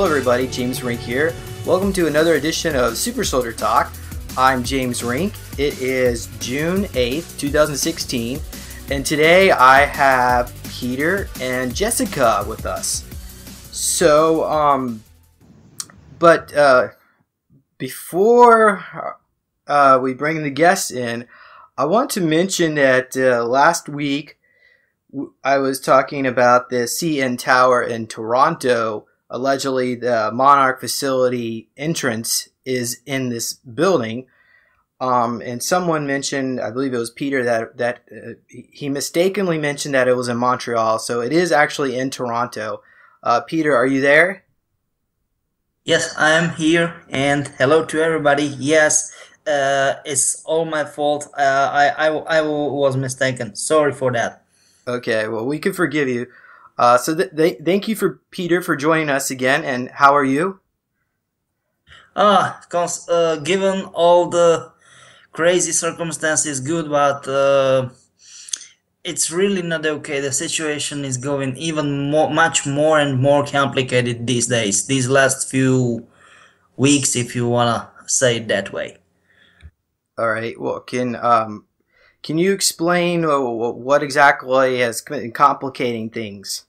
Hello, everybody. James Rink here. Welcome to another edition of Super Soldier Talk. I'm James Rink. It is June 8th, 2016, and today I have Peter and Jessica with us. So, um, but uh, before uh, we bring the guests in, I want to mention that uh, last week I was talking about the CN Tower in Toronto. Allegedly, the Monarch facility entrance is in this building. Um, and someone mentioned, I believe it was Peter, that that uh, he mistakenly mentioned that it was in Montreal. So it is actually in Toronto. Uh, Peter, are you there? Yes, I am here, and hello to everybody. Yes, uh, it's all my fault. Uh, I, I, I was mistaken. Sorry for that. Okay, well, we can forgive you. Uh, so th- th- thank you for Peter for joining us again. And how are you? Ah, uh, given all the crazy circumstances, good, but uh, it's really not okay. The situation is going even more, much more and more complicated these days. These last few weeks, if you wanna say it that way. All right. Well, can um, can you explain uh, what exactly has been complicating things,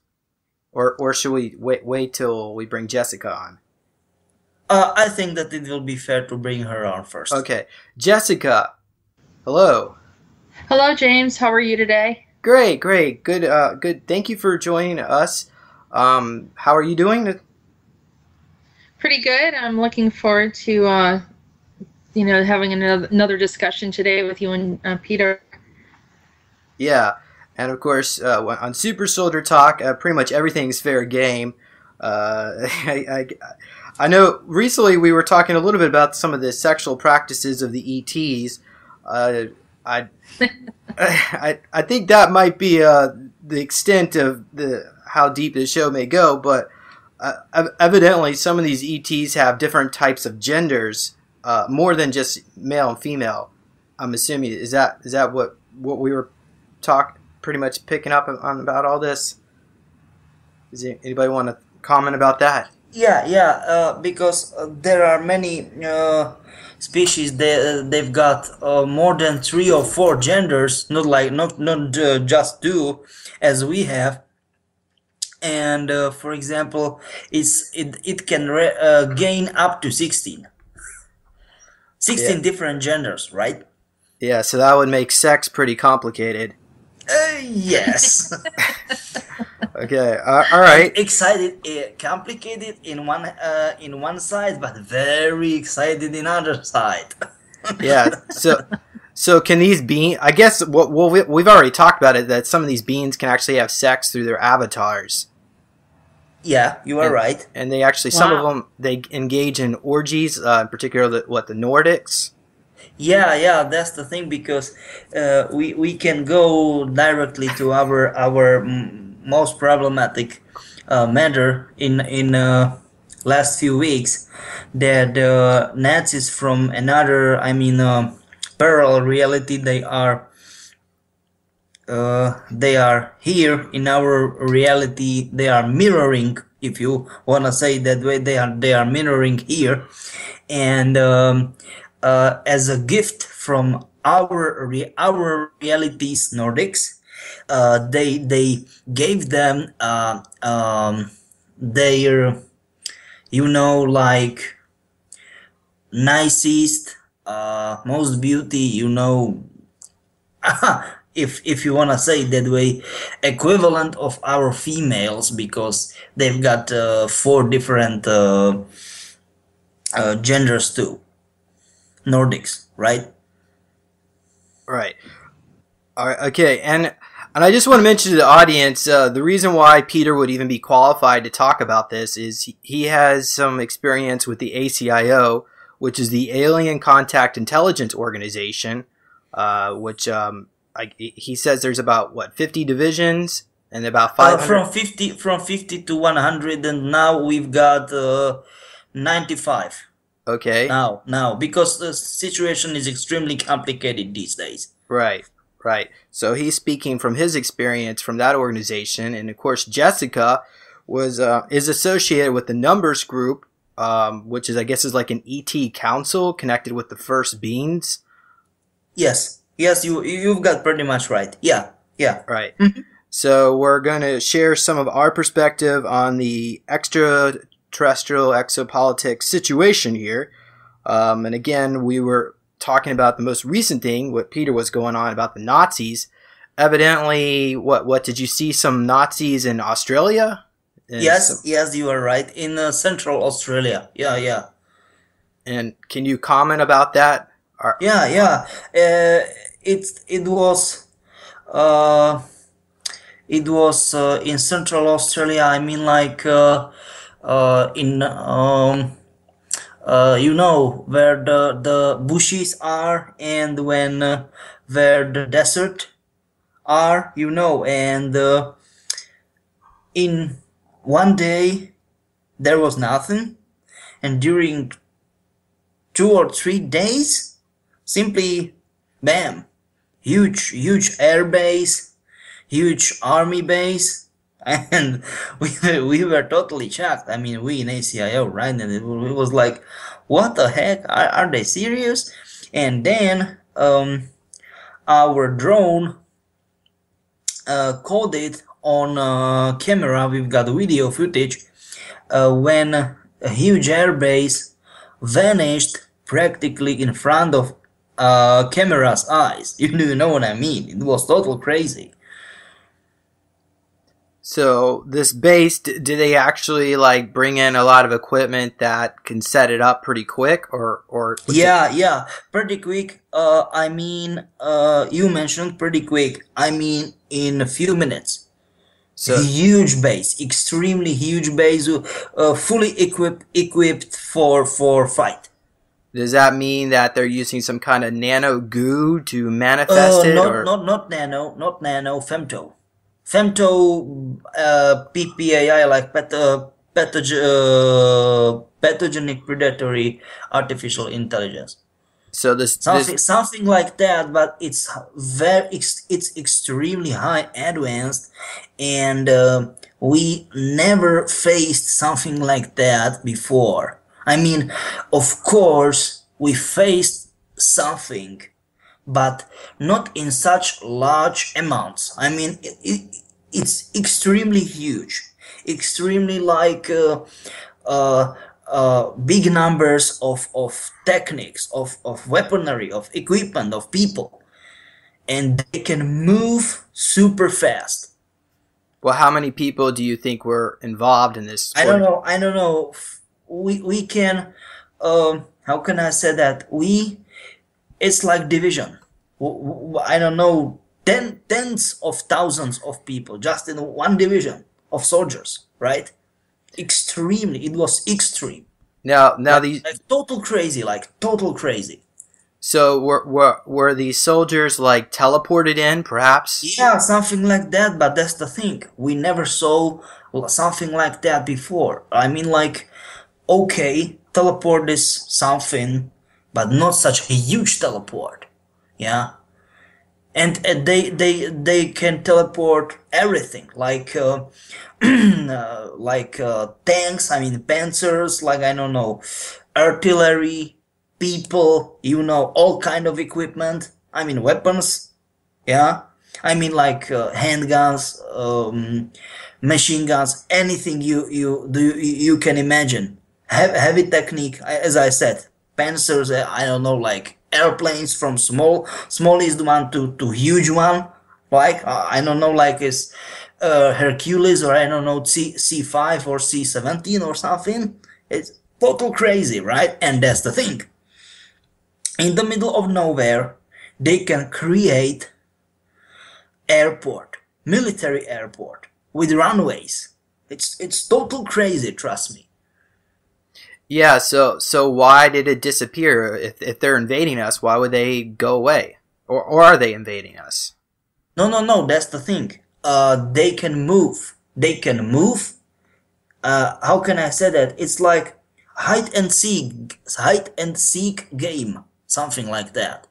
or or should we wait wait till we bring Jessica on? Uh, I think that it will be fair to bring her on first. Okay, Jessica. Hello. Hello, James. How are you today? Great, great, good, uh, good. Thank you for joining us. Um, how are you doing? Pretty good. I'm looking forward to, uh, you know, having another, another discussion today with you and uh, Peter. Yeah, and of course, uh, on Super Soldier Talk, uh, pretty much everything's fair game. Uh, I, I, I know recently we were talking a little bit about some of the sexual practices of the ETs. Uh, I, I, I think that might be uh, the extent of the how deep the show may go, but uh, evidently some of these ETs have different types of genders, more than just male and female. I'm assuming is that is that what what we were talk pretty much picking up on about all this. Does anybody want to comment about that? Yeah, yeah, uh, because uh, there are many uh, species they they've got uh, more than three or four genders, not like not not uh, just two, as we have. And uh, for example, it's it it can gain up to sixteen. 16 yeah. different genders, right? Yeah, so that would make sex pretty complicated. Uh, yes. okay. Uh, all right. Excited, uh, complicated in one uh, in one side, but very excited in other side. yeah. So, so can these beings? I guess what well, we, we've already talked about it that some of these beans can actually have sex through their avatars. Yeah, you are and, right. And they actually, wow. some of them, they engage in orgies, uh, in particular, the, what the Nordics. Yeah, yeah, that's the thing because uh, we we can go directly to our our most problematic uh, matter in in uh, last few weeks that the Nazis from another, I mean, uh, parallel reality, they are uh, they are here in our reality. They are mirroring, if you wanna say that way. They are they are mirroring here, and. Um, uh, as a gift from our re- our realities Nordics. Uh, they they gave them uh, um, their you know like nicest uh, most beauty you know if if you wanna say that way equivalent of our females because they've got uh, four different uh, uh, genders too Nordics, right? Right. All right. Okay. And and I just want to mention to the audience uh, the reason why Peter would even be qualified to talk about this is he, he has some experience with the ACIO, which is the Alien Contact Intelligence Organization, uh, which um, I, he says there's about what 50 divisions and about 500 uh, from 50 from 50 to 100 and now we've got uh, 95 Okay. Now, now, because the situation is extremely complicated these days. Right, right. So he's speaking from his experience from that organization, and of course, Jessica was uh, is associated with the numbers group, um, which is I guess is like an ET council connected with the first beings. Yes, yes, you you've got pretty much right. Yeah, yeah. Right. Mhm. So we're going to share some of our perspective on the extraterrestrial exopolitics situation here. Um, and again, we were talking about the most recent thing, what Peter was going on about the Nazis. Evidently, what what did you see some Nazis in Australia? And yes, some- yes, you are right. In uh, Central Australia. Yeah, yeah. and can you comment about that? Are, Yeah, yeah. Uh, it it was uh, it was uh, in Central Australia. I mean, like uh, in um, uh, you know where the the bushes are, and when uh, where the desert are, you know, and uh, in one day there was nothing, and during two or three days simply bam huge huge air base huge army base and we we were totally shocked i mean we in acio right and it, it was like what the heck are, are they serious and then um our drone uh, caught it on uh, camera we've got video footage uh, when a huge airbase vanished practically in front of uh, camera's eyes. You know what I mean? It was total crazy. So this base, do they actually like bring in a lot of equipment that can set it up pretty quick, or or was it- Yeah, yeah, pretty quick. Uh, I mean, uh, you mentioned pretty quick. I mean, in a few minutes. so huge base, extremely huge base, uh, fully equipped, equipped for for fight. does that mean that they're using some kind of nano goo to manifest Uh, it, not, or not not nano, not nano, femto, femto, uh, PPAI like uh, pathog- uh, pathogenic predatory artificial intelligence. so this, Something this something like that, but it's very ex- it's extremely high advanced, and uh, we never faced something like that before. I mean, of course, we faced something, but not in such large amounts. I mean, it, it, it's extremely huge, extremely like uh, uh, uh, big numbers of, of techniques, of, of weaponry, of equipment, of people, and they can move super fast. well, how many people do you think were involved in this? I don't know. I don't know. We we can. Um, how can I say that? We. It's like division. I don't know. Ten tens of thousands of people just in one division of soldiers, right? Extremely. It was extreme. Now, now like, these like total crazy. Like total crazy. so were, were were these soldiers like teleported in, perhaps? Yeah, something like that. But that's the thing. We never saw something like that before. I mean, like, okay, teleport is something, but not such a huge teleport. Yeah, and uh, they they they can teleport everything, like uh, uh, like uh, tanks. I mean, panzers. Like I don't know, artillery, people. You know, all kind of equipment. I mean, weapons. Yeah, I mean like uh, handguns, um, machine guns, anything you you do you, you can imagine. Heavy, heavy technique, as I said, panzers. uh, I don't know, like airplanes from small smallest one to to huge one. Like I don't know, like is uh, Hercules or I don't know C C five or C seventeen or something. It's total crazy, right? And that's the thing. In the middle of nowhere, they can create airport, military airport with runways. It's it's total crazy, trust me. Yeah. So so why did it disappear? If if they're invading us, why would they go away? Or or are they invading us? No, no, no. That's the thing. Uh, they can move. They can move. Uh, how can I say that? It's like hide and seek, hide and seek game, something like that.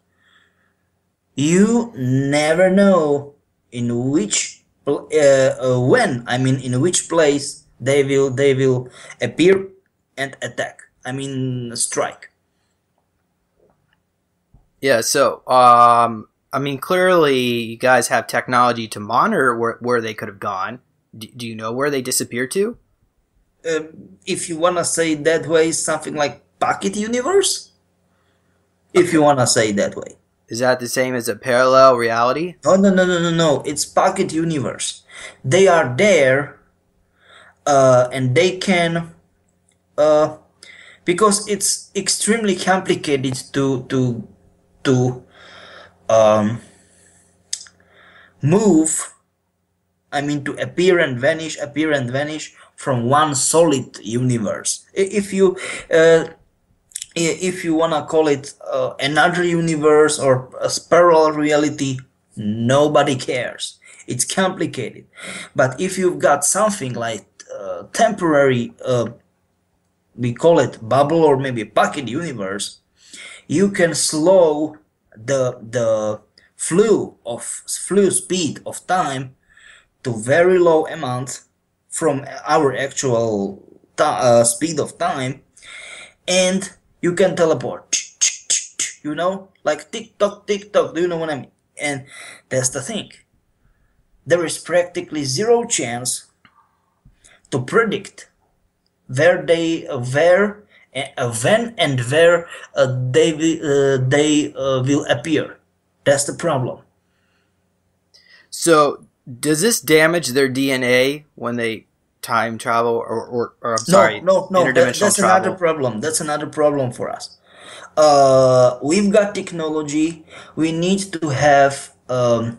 You never know in which, uh, uh, when I mean, in which place they will they will appear and attack. I mean strike. Yeah, so um I mean clearly you guys have technology to monitor where, where they could have gone. Do, do you know where they disappeared to? um, if you want to say that way something like pocket universe? If you want to say that way. Is that the same as a parallel reality? no no no no no no. It's pocket universe. They are there uh, and they can uh, because it's extremely complicated to to to um, move i mean to appear and vanish appear and vanish from one solid universe. If you uh, if you wanna call it uh, another universe or a parallel reality nobody cares. It's complicated. But if you've got something like uh, temporary uh, we call it bubble or maybe pocket universe you can slow the the flow of flow speed of time to very low amount from our actual uh, speed of time. And you can teleport you know like tick tock tick tock. Do you know what i mean? And that's the thing. There is practically zero chance to predict where they where uh, when and where uh, they uh, they uh, will appear that's the problem So does this damage their DNA when they time travel or or, or I'm sorry, no, no, no. that- that's travel? another problem. That's another problem for us. Uh, we've got technology. We need to have um,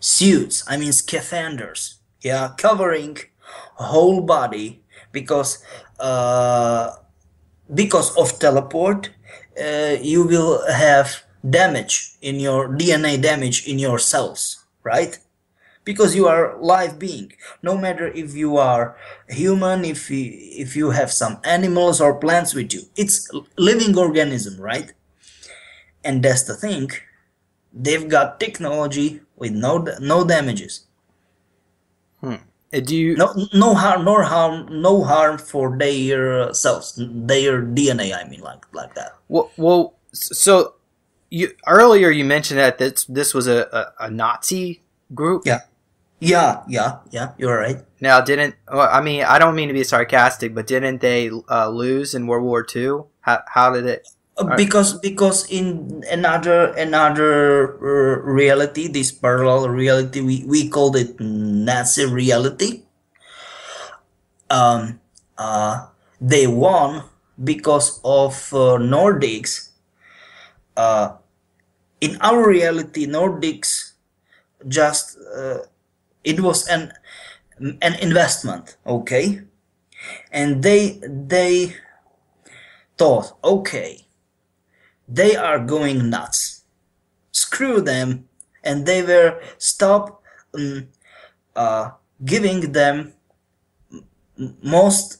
suits. I mean, scaphanders. Yeah, covering whole body because uh, because of teleport, uh, you will have damage in your DNA damage in your cells, right? because you are live being. No matter if you are human if you, if you have some animals or plants with you it's living organism right? And that's the thing. They've got technology with no no damages. Uh, Do you no no harm nor harm no harm for their cells their dna i mean like like that well, well so you earlier you mentioned that this this was a, a, a Nazi group. yeah yeah yeah yeah you're right Now, didn't well, I mean I don't mean to be sarcastic, but didn't they uh, lose in World War II? How how did it? Uh, because because in another another uh, reality this parallel reality we, we called it nazi reality. Um uh they won because of uh, nordics. Uh in our reality nordics just uh, it was an an investment okay? And they they thought okay they are going nuts. Screw them, and they will stop um, uh, giving them most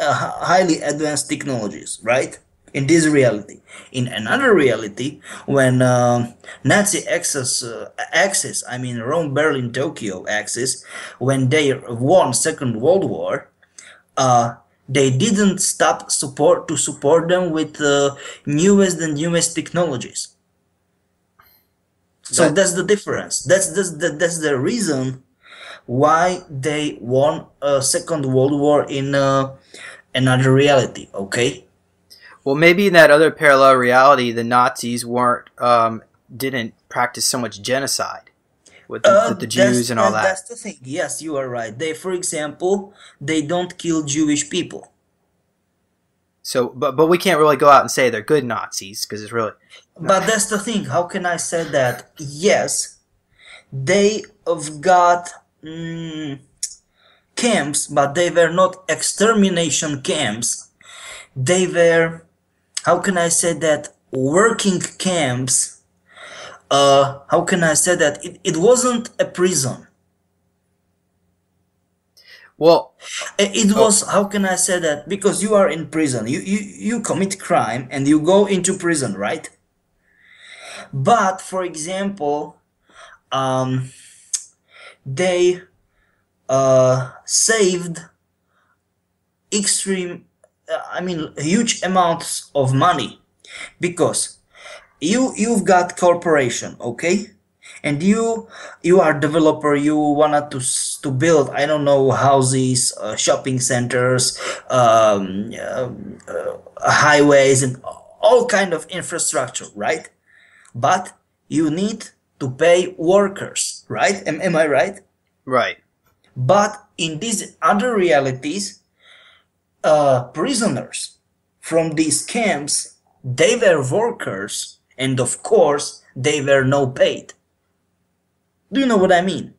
uh, highly advanced technologies, right? In this reality, in another reality, when um Nazi axis, uh, axis, I mean Rome, Berlin, Tokyo axis, when they won Second World War, uh, they didn't stop support to support them with the newest and newest technologies. So That- that's the difference. That's that's the, that's the reason why they won a Second World War in uh, another reality. Okay. Well, maybe in that other parallel reality, the Nazis weren't um, didn't practice so much genocide with the, Uh, with the Jews and all that- that. That's the thing. Yes, you are right. They, for example, they don't kill Jewish people. So, but but we can't really go out and say they're good Nazis because it's really But that's the thing. How can I say that? Yes, they have got mm, camps, but they were not extermination camps. They were, how can I say that? Working camps. Uh, how can I say that? It, it wasn't a prison. well. It was how can I say that? Because you are in prison, you you you commit crime and you go into prison, right? But for example, um, they uh, saved extreme uh, i mean huge amounts of money because you you've got corporation okay? And you you are developer you wanted to to build i don't know houses uh, shopping centers um, uh, uh, highways and all kind of infrastructure right? But you need to pay workers right? Am, am i right? Right. but in these other realities uh, prisoners from these camps they were workers and of course they were no paid. Do you know what i mean?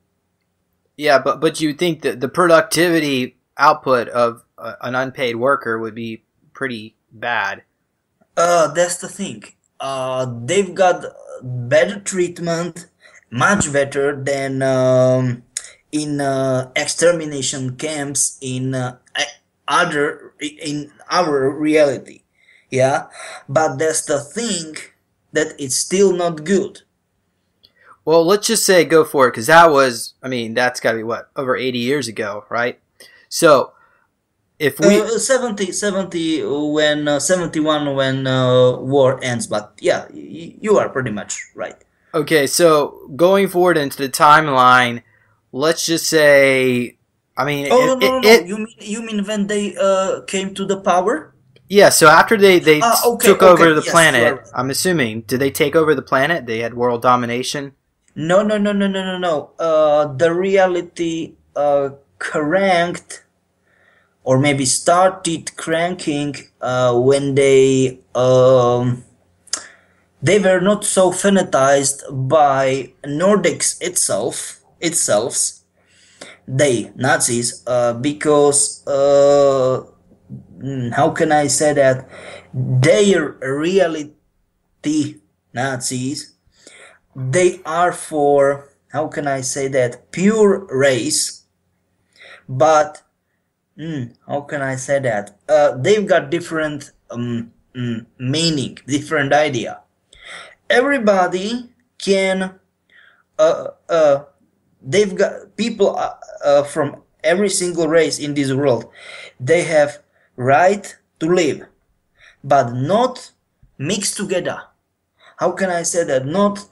Yeah, but but you think that the productivity output of uh, an unpaid worker would be pretty bad. uh, that's the thing. Uh, they've got better treatment much better than um, in uh, extermination camps in uh, other in our reality. Yeah? But that's the thing that it's still not good Well, let's just say go for it because that was, I mean, that's got to be what over eighty years ago, right? So, if we, uh, 70 70 when uh, 71 when uh, war ends but yeah y- you are pretty much right okay, so going forward into the timeline, let's just say, I mean, oh it- no, no, no, it- no. it- you mean you mean when they uh, came to the power yeah. So after they they Ah, okay, took okay, over the yes, planet, right. I'm assuming, did they take over the planet? They had world domination. no no no no no no no uh, the reality uh, cranked or maybe started cranking uh, when they um, they were not so fanatized by Nordics itself itself they Nazis uh, because uh, how can I say that? Their reality Nazis they are for how can I say that? Pure race but mm, how can I say that? Uh, they've got different um, mm, meaning different idea. Everybody can uh, uh, they've got people uh, uh, from every single race in this world they have right to live but not mixed together. How can i say that? Not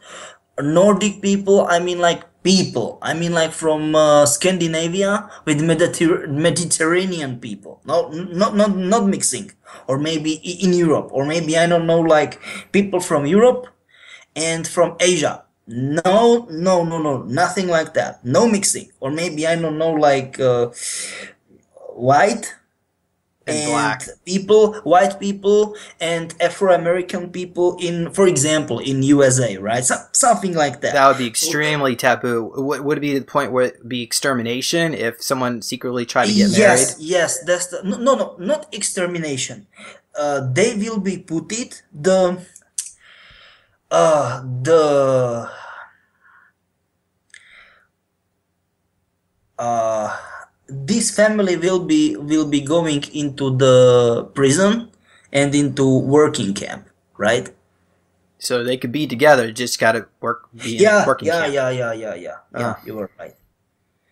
nordic people i mean like people. I mean like from uh, scandinavia with Mediter- mediterranean people. No not not not mixing. Or maybe in europe. Or maybe i don't know like people from europe and from Asia. No, no, no, no, nothing like that. No mixing. Or maybe I don't know, like uh, white And black. people, white people, and Afro American people in, for example, in USA, right? So, something like that. That would be extremely taboo. Would, would it be the point where it would be extermination if someone secretly tried to get married? yes, yes, that's the no, no, no, not extermination. Uh, they will be put it the uh the uh this family will be will be going into the prison and into working camp, right? So they could be together, just got to work. Yeah, working yeah, camp. yeah, yeah, yeah, yeah, yeah. Ah. You are right.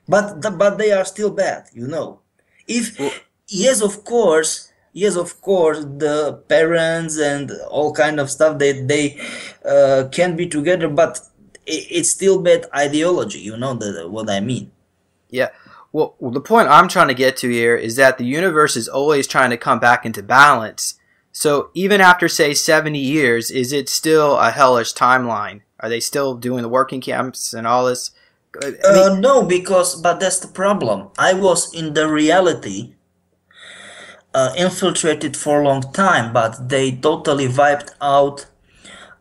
But the, but they are still bad, you know. If Well- yes, of course, yes, of course, the parents and all kind of stuff they they uh, can be together, but i it's still bad ideology. You know the, what I mean? Well, well, the point I'm trying to get to here is that the universe is always trying to come back into balance. So even after say 70 years, is it still a hellish timeline? Are they still doing the working camps and all this? I mean, Uh, no, because but that's the problem. I was in the reality uh, infiltrated for a long time, but they totally wiped out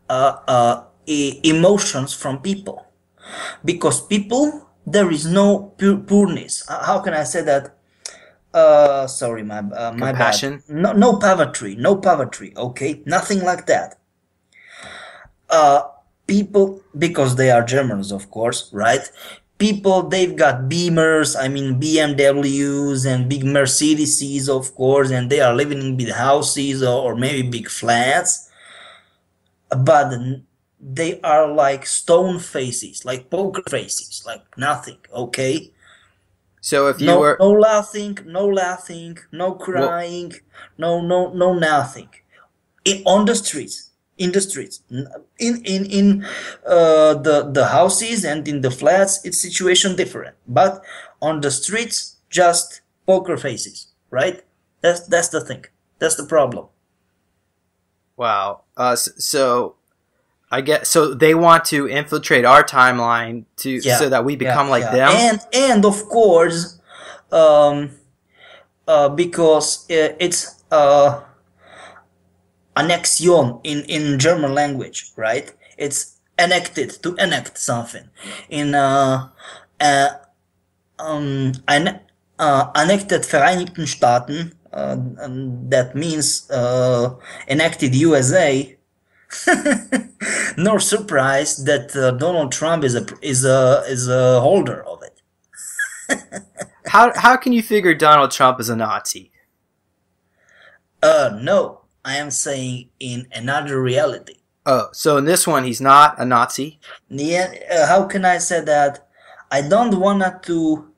uh, uh, emotions from people. Because people, there is no pu- pureness. Uh, how can I say that? Uh, sorry, my uh, my Compassion? bad. No, no poetry, no poverty. Okay, nothing like that. Uh, people because they are Germans, of course, right? People they've got Beamers, I mean BMWs and big Mercedeses, of course, and they are living in big houses or, or maybe big flats. But they are like stone faces, like poker faces, like nothing. Okay, So if you no, were no laughing, no laughing, no crying, no, no, no, nothing. In, on the streets, in the streets, in in in uh, the the houses and in the flats, it's situation different. But on the streets, just poker faces, right? That's that's the thing. That's the problem. wow, uh, so I get so they want to infiltrate our timeline to Yeah, so that we Yeah, become like yeah. them. And and of course, um, uh, because uh, it's uh, annexion in in German language, right? It's enacted to enact something in uh, uh, um, an, uh, annexed Vereinigten Staaten. Uh, um, that means uh, enacted USA. no surprise that uh, Donald Trump is a is a is a holder of it. How how can you figure Donald Trump is a Nazi? Uh, no, I am saying in another reality. Oh, so in this one he's not a Nazi. Yeah, uh, how can I say that? I don't wanna to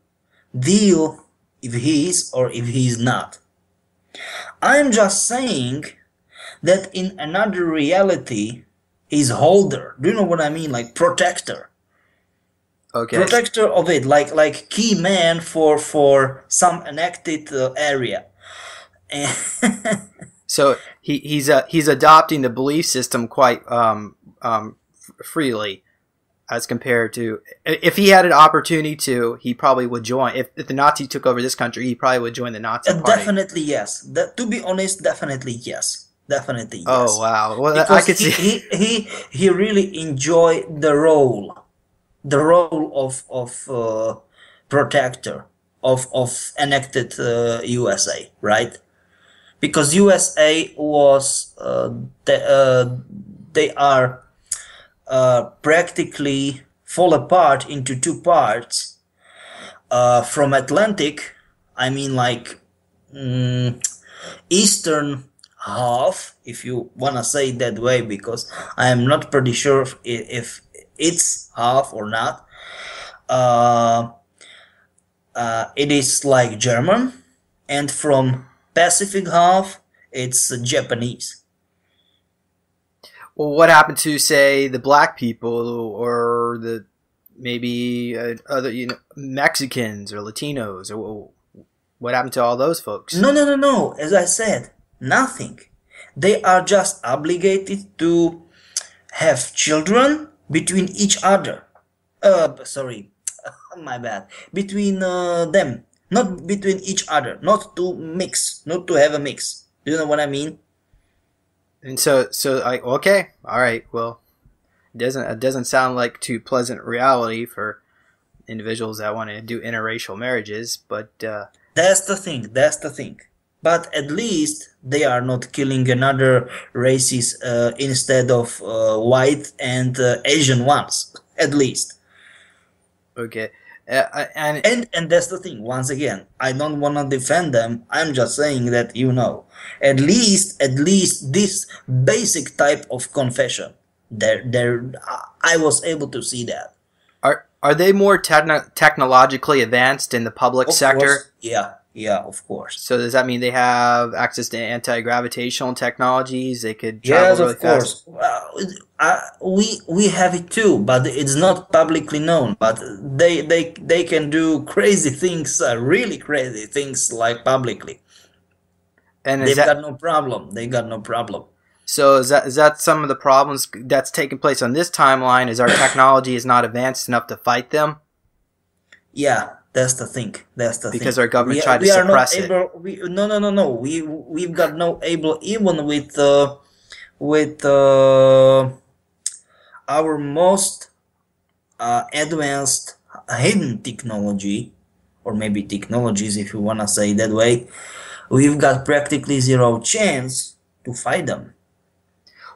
deal if he is or if he is not. I'm just saying that in another reality, is holder. Do you know what I mean? Like protector. Okay. protector of it like like key man for for some enacted uh, area So he he's uh, he's adopting the belief system quite um, um, f- freely, as compared to if he had an opportunity to, he probably would join. If, if the Nazi took over this country, he probably would join the Nazi Uh, definitely yes that, to be honest definitely yes definitely yes Oh wow! Well, I could he, see. he, he he really enjoyed the role the role of of uh, protector of of enacted uh, USA right because USA was uh, the, uh, they are uh, practically fall apart into two parts uh, from Atlantic I mean like mm, eastern half if you wanna say it that way because I am not pretty sure if, if it's half or not uh, uh, it is like German and from Pacific half it's uh, Japanese Well, what happened to say the black people or the maybe uh, other you know Mexicans or Latinos or what happened to all those folks? No, no, no, no. As I said, nothing. They are just obligated to have children between each other. Uh, sorry, my bad. Between uh, them, not between each other. Not to mix, not to have a mix. Do you know what I mean? And so, so I okay, all right. Well, it doesn't it doesn't sound like too pleasant reality for individuals that want to do interracial marriages, but uh, That's the thing. That's the thing. But at least they are not killing another races uh, instead of uh, white and uh, Asian ones. At least. okay, uh, and and and that's the thing once again i don't want to defend them i'm just saying that you know at least at least this basic type of confession there there i was able to see that are are they more techno- technologically advanced in the public Of sector? course, yeah yeah of course So does that mean they have access to anti-gravitational technologies? They could travel yes really of course fast. well, uh, we we have it too but it's not publicly known but they they they can do crazy things uh, really crazy things like publicly And they've that got no problem they got no problem so? Is that is that some of the problems that's taking place on this timeline? Is our technology is not advanced enough to fight them? Yeah, that's the thing. That's the Because thing. Because our government we, tried to we are not suppress it. able, We, no, no, no, no. We we've got no able even with uh, with uh, our most uh, advanced hidden technology, or maybe technologies, if you wanna say it that way. We've got practically zero chance to fight them.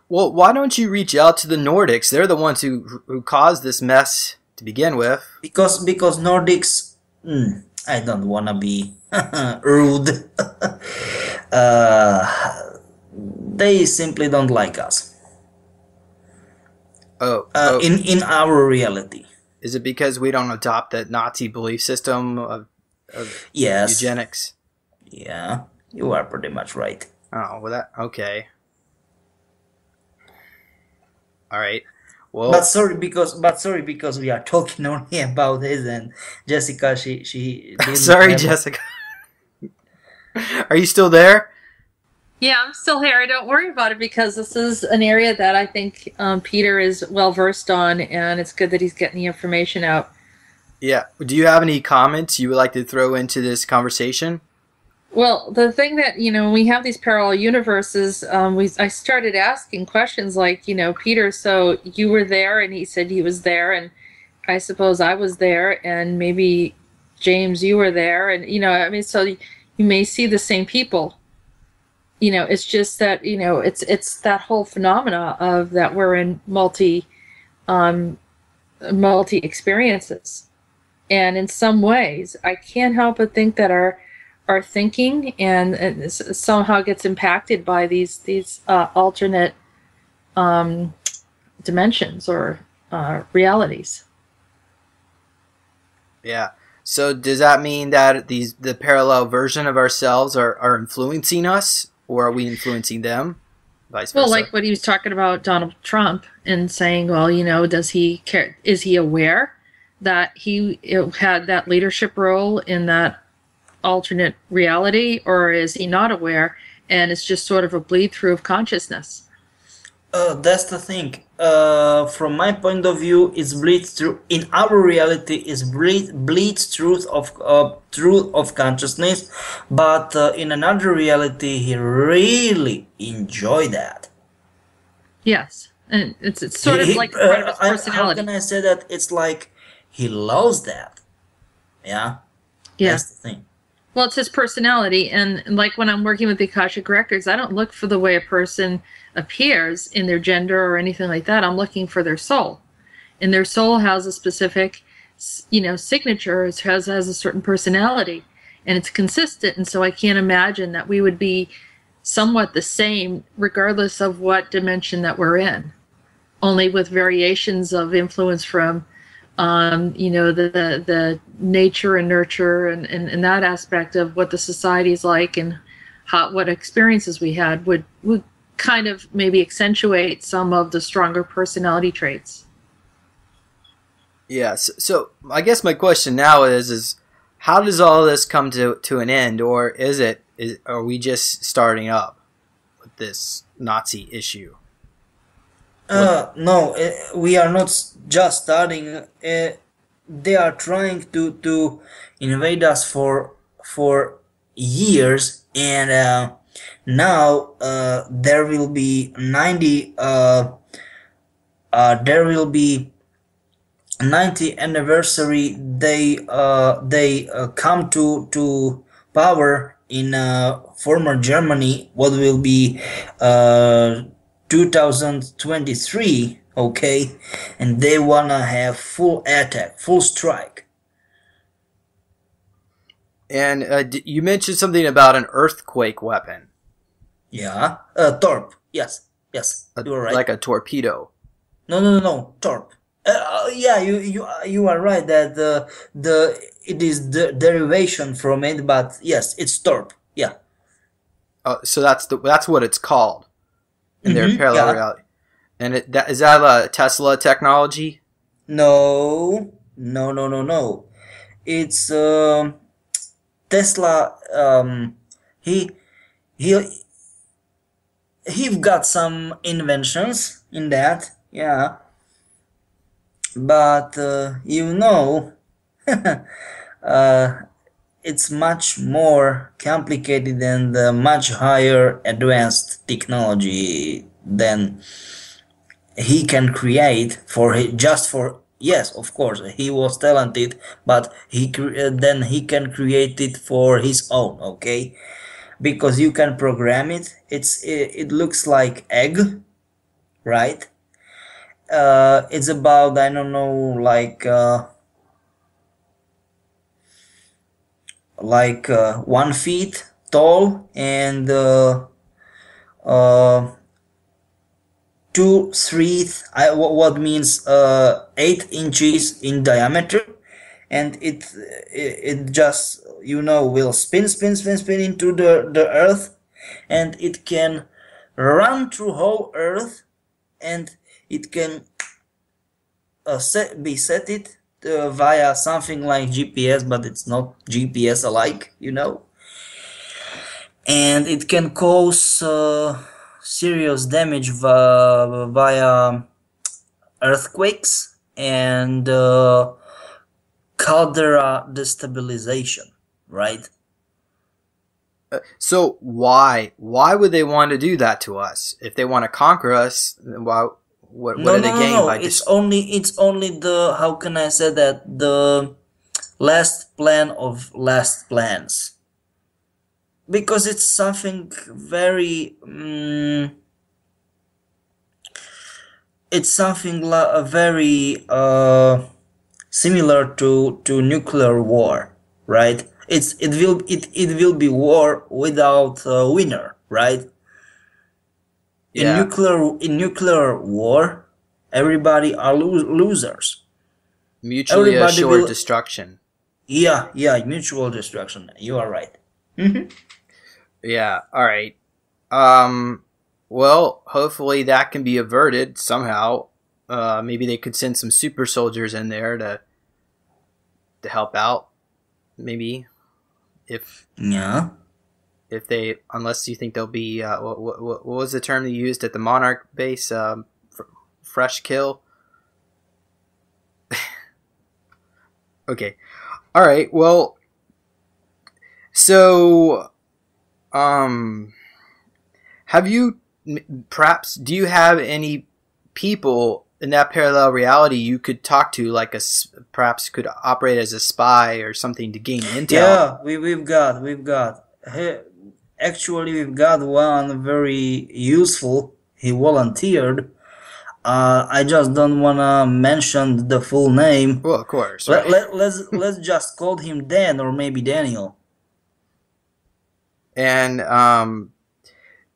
Well, why don't you reach out to the Nordics? They're the ones who who caused this mess to begin with. because because Nordics, mm, I don't wanna be rude. uh, they simply don't like us Oh, uh, oh, in in our reality. is it because we don't adopt that Nazi belief system of of Yes. eugenics. Yeah, you are pretty much right. Oh, well, that okay. All right. Well, But sorry because but sorry because we are talking only about this and Jessica she she didn't sorry, have- Jessica. Are you still there? Yeah, I'm still here. I don't worry about it because this is an area that I think um, Peter is well versed on, and it's good that he's getting the information out. Yeah. Do you have any comments you would like to throw into this conversation? Well, the thing that you know, we have these parallel universes, um, we I started asking questions like, you know, Peter, so you were there, and he said he was there, and I suppose I was there, and maybe James, you were there, and you know, I mean, so you may see the same people. You know, it's just that you know, it's it's that whole phenomena of that we're in multi, um, multi experiences, and in some ways, I can't help but think that our our thinking and, and somehow gets impacted by these these uh, alternate um, dimensions or uh, realities. Yeah. So does that mean that these the parallel version of ourselves are, are influencing us, or are we influencing them? Vice versa. Well, like what he was talking about Donald Trump and saying, well, you know, does he care? Is he aware that he had that leadership role in that alternate reality, or is he not aware? And it's just sort of a bleed through of consciousness. Uh, that's the thing. Uh, from my point of view, it's bleed through. In our reality, is bleed bleeds truth of uh, truth of consciousness, but uh, in another reality, he really enjoy that. Yes, and it's it's sort of He- like uh, part of his I- how can I say that? It's like he loves that. Yeah, Yeah. that's the thing. Well, it's his personality, and like when I'm working with the Akashic records, I don't look for the way a person appears in their gender or anything like that. I'm looking for their soul, and their soul has a specific, you know, signature. It has has a certain personality, and it's consistent. And so I can't imagine that we would be somewhat the same, regardless of what dimension that we're in, only with variations of influence from um, you know, the, the the nature and nurture and, and, and that aspect of what the society is like and how what experiences we had would would kind of maybe accentuate some of the stronger personality traits. Yeah. So, so I guess my question now is is how does all this come to to an end, or is it is are we just starting up with this Nazi issue? Uh, no, uh, we are not s- just starting. Uh, they are trying to to invade us for for years, and uh, now uh, there will be ninety. Uh, uh, there will be 90 anniversary. They uh, they uh, come to to power in uh, former Germany. What will be uh, 2023 okay and they wanna have full attack full strike And uh, d- you mentioned something about an earthquake weapon, yeah uh torp yes yes a- you are right like a torpedo. no no no no torp uh, uh, yeah you you you are right that the the it is the derivation from it but yes it's torp yeah Uh, so that's the that's what it's called in their Mhm, parallel yeah. reality. And it, that, is that a Tesla technology? No, no, no, no, no. It's um, Tesla. Um, he he he got some inventions in that, yeah. But uh, you know, uh, it's much more complicated and uh, much higher advanced technology than he can create for just for yes of course he was talented but he uh, then he can create it for his own okay? Because you can program it it's it, it looks like egg right? Uh it's about i don't know like uh like uh, one feet tall and uh, uh two three I, what means uh eight inches in diameter. And it, it it just you know will spin spin spin spin into the the earth. And it can run through whole earth. And it can uh, set, be set it uh, via something like GPS but it's not GPS alike you know. And it can cause uh, serious damage via, earthquakes and uh, caldera destabilization right So why why would they want to do that to us? If they want to conquer us, why? What, what no, are no, they no, gain no. by It's only it's only the how can I say that the last plan of last plans because it's something very mm it's something la- uh, very uh, similar to to nuclear war right? It's it will it, it will be war without a winner right? In nuclear in nuclear war everybody are lo- losers. Mutually everybody assured will- destruction? yeah yeah mutual destruction. You are right Yeah. All right. Um. Well, hopefully that can be averted somehow. Uh, maybe they could send some super soldiers in there to to help out. Maybe if yeah if they unless you think they'll be uh, what, what, what was the term they used at the monarch base um, fr- fresh kill okay all right well so um have you perhaps do you have any people in that parallel reality you could talk to like a perhaps could operate as a spy or something to gain intel? Yeah we, we've got we've got. Actually we've got one very useful. He volunteered. Uh, i just don't wanna mention the full name. Well of course let, let, let's let's just call him dan or maybe daniel and um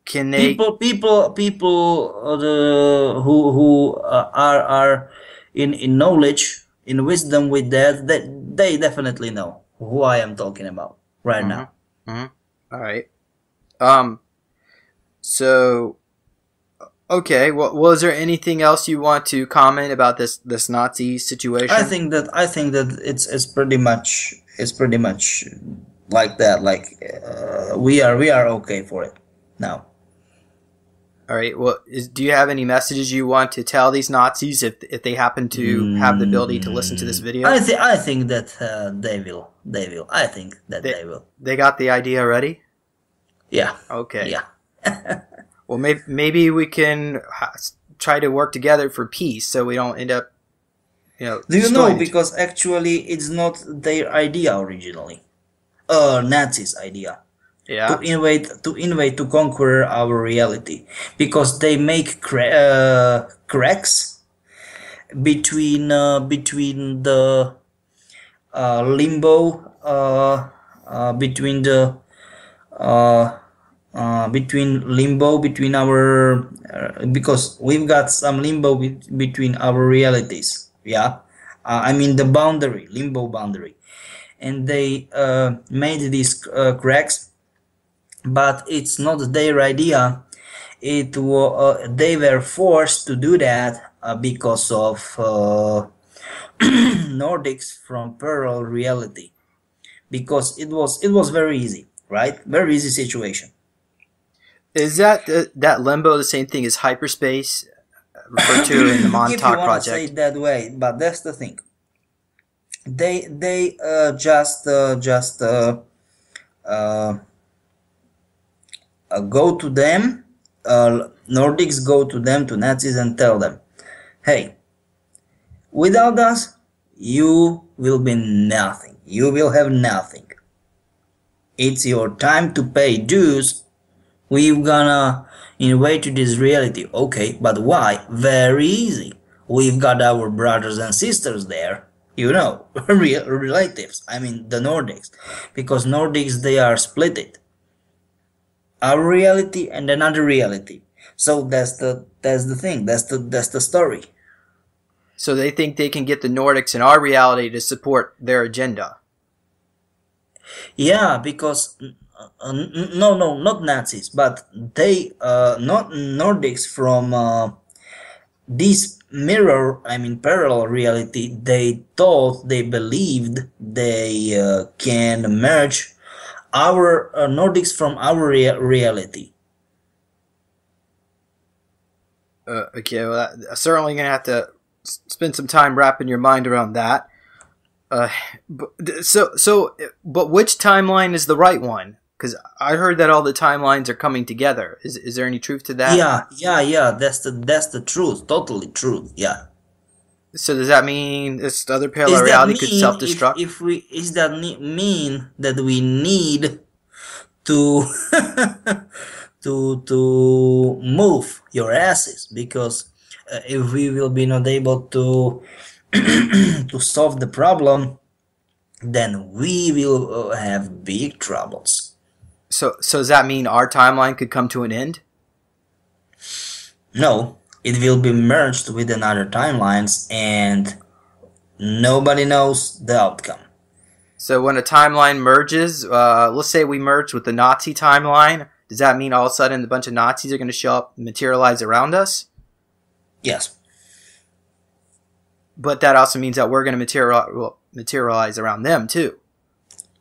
can they people people people uh, the who who uh, are are in in knowledge in wisdom with that that they definitely know who i am talking about right now. All right. Um so okay well was there anything else you want to comment about this this nazi situation? I think that i think that it's it's pretty much it's pretty much like that like uh, we are we are okay for it now. All right well is, do you have any messages you want to tell these nazis if if they happen to have the ability to listen to this video? I think i think that uh, they will they will. I think that They- they will. they got the idea already yeah. Okay. Yeah. Well maybe maybe we can ha- try to work together for peace so we don't end up you know Do you know? Because actually, it's not their idea originally. Uh, Nazis' idea yeah. to invade, to invade, to conquer our reality. Because they make cra- uh, cracks between uh, between the uh, limbo, uh, uh, between the uh, uh, between limbo between our uh, because we've got some limbo be- between our realities. Yeah. Uh, i mean the boundary limbo boundary and they uh, made these uh, cracks but it's not their idea. It uh, they were forced to do that uh, because of uh, nordics from parallel reality. Because it was it was very easy right? Very easy situation. Is that the, that limbo the same thing as hyperspace uh, referred to in the if you Montauk want to say it that way but that's the thing they they uh, just uh, just uh, uh, go to them uh, nordics go to them to nazis and tell them hey without us you will be nothing. You will have nothing. It's your time to pay dues. We're gonna invade to this reality. Okay but why? Very easy. We've got our brothers and sisters there you know real relatives i mean the nordics because nordics they are split it. Our reality and another reality. So that's the that's the thing that's the that's the story. So they think they can get the Nordics in our reality to support their agenda. Yeah, because uh, no, no, not Nazis, but they, uh, not Nordics from uh, this mirror, I mean parallel reality. They thought, they believed they uh, can merge our uh, Nordics from our rea- reality. Uh, okay, well, I'm certainly gonna have to spend some time wrapping your mind around that. Uh, but, so so, but which timeline is the right one? Because I heard that all the timelines are coming together. Is is there any truth to that? Yeah, yeah, yeah. That's the that's the truth. Totally true. Yeah. So does that mean this other parallel reality could self destruct? If, if, we is that mean that we need to to to move your asses because uh, if we will be not able to to solve the problem, then we will uh, have big troubles. So, so does that mean our timeline could come to an end? No, it will be merged with another timelines, and nobody knows the outcome. So, when a timeline merges, uh, let's say we merge with the Nazi timeline, does that mean all of a sudden a bunch of Nazis are going to show up, and materialize around us? Yes. But that also means that we're going to material, materialize around them too.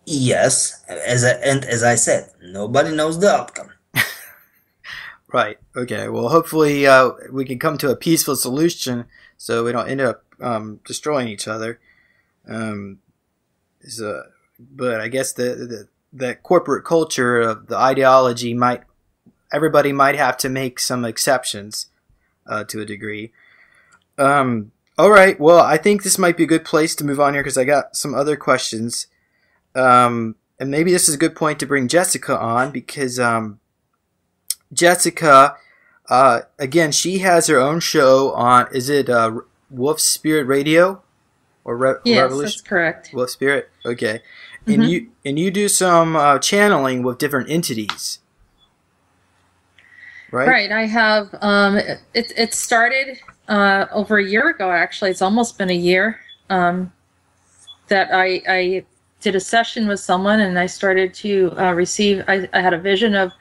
Yes, as I, and as I said, nobody knows the outcome. right. Okay. Well, hopefully uh, we can come to a peaceful solution so we don't end up um, destroying each other. Um, so, but I guess the, the the corporate culture of the ideology might everybody might have to make some exceptions uh, to a degree. Um, all right. Well, I think this might be a good place to move on here because I got some other questions. Um, and maybe this is a good point to bring Jessica on because um, Jessica, uh, again, she has her own show on. Is it uh, Wolf Spirit Radio or Re- yes, Revolution? that's correct. Wolf Spirit. Okay, and mm-hmm. you and you do some uh, channeling with different entities. Right. Right. I have. Um, it it started uh, over a year ago. Actually, it's almost been a year. Um, that I I did a session with someone and I started to uh, receive. I, I, had a vision of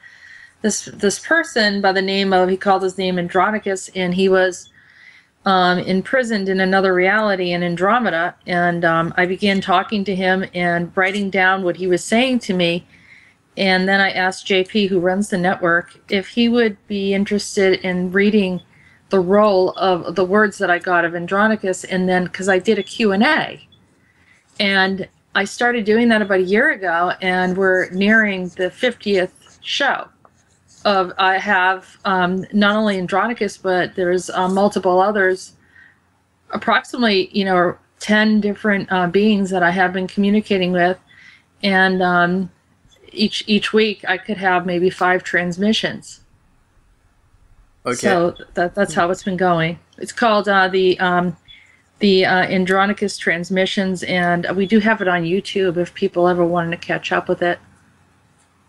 this this person by the name of he called his name Andronicus, and he was um, imprisoned in another reality in Andromeda. And um, I began talking to him and writing down what he was saying to me. And then I asked JP, who runs the network, if he would be interested in reading the role of the words that I got of Andronicus, and then because I did a Q and A, and I started doing that about a year ago, and we're nearing the 50th show. Of I have um, not only Andronicus, but there's uh, multiple others, approximately you know 10 different uh, beings that I have been communicating with, and um, each each week I could have maybe five transmissions. Okay. So that that's how it's been going. It's called uh, the um, the uh, Andronicus transmissions, and we do have it on YouTube if people ever wanted to catch up with it.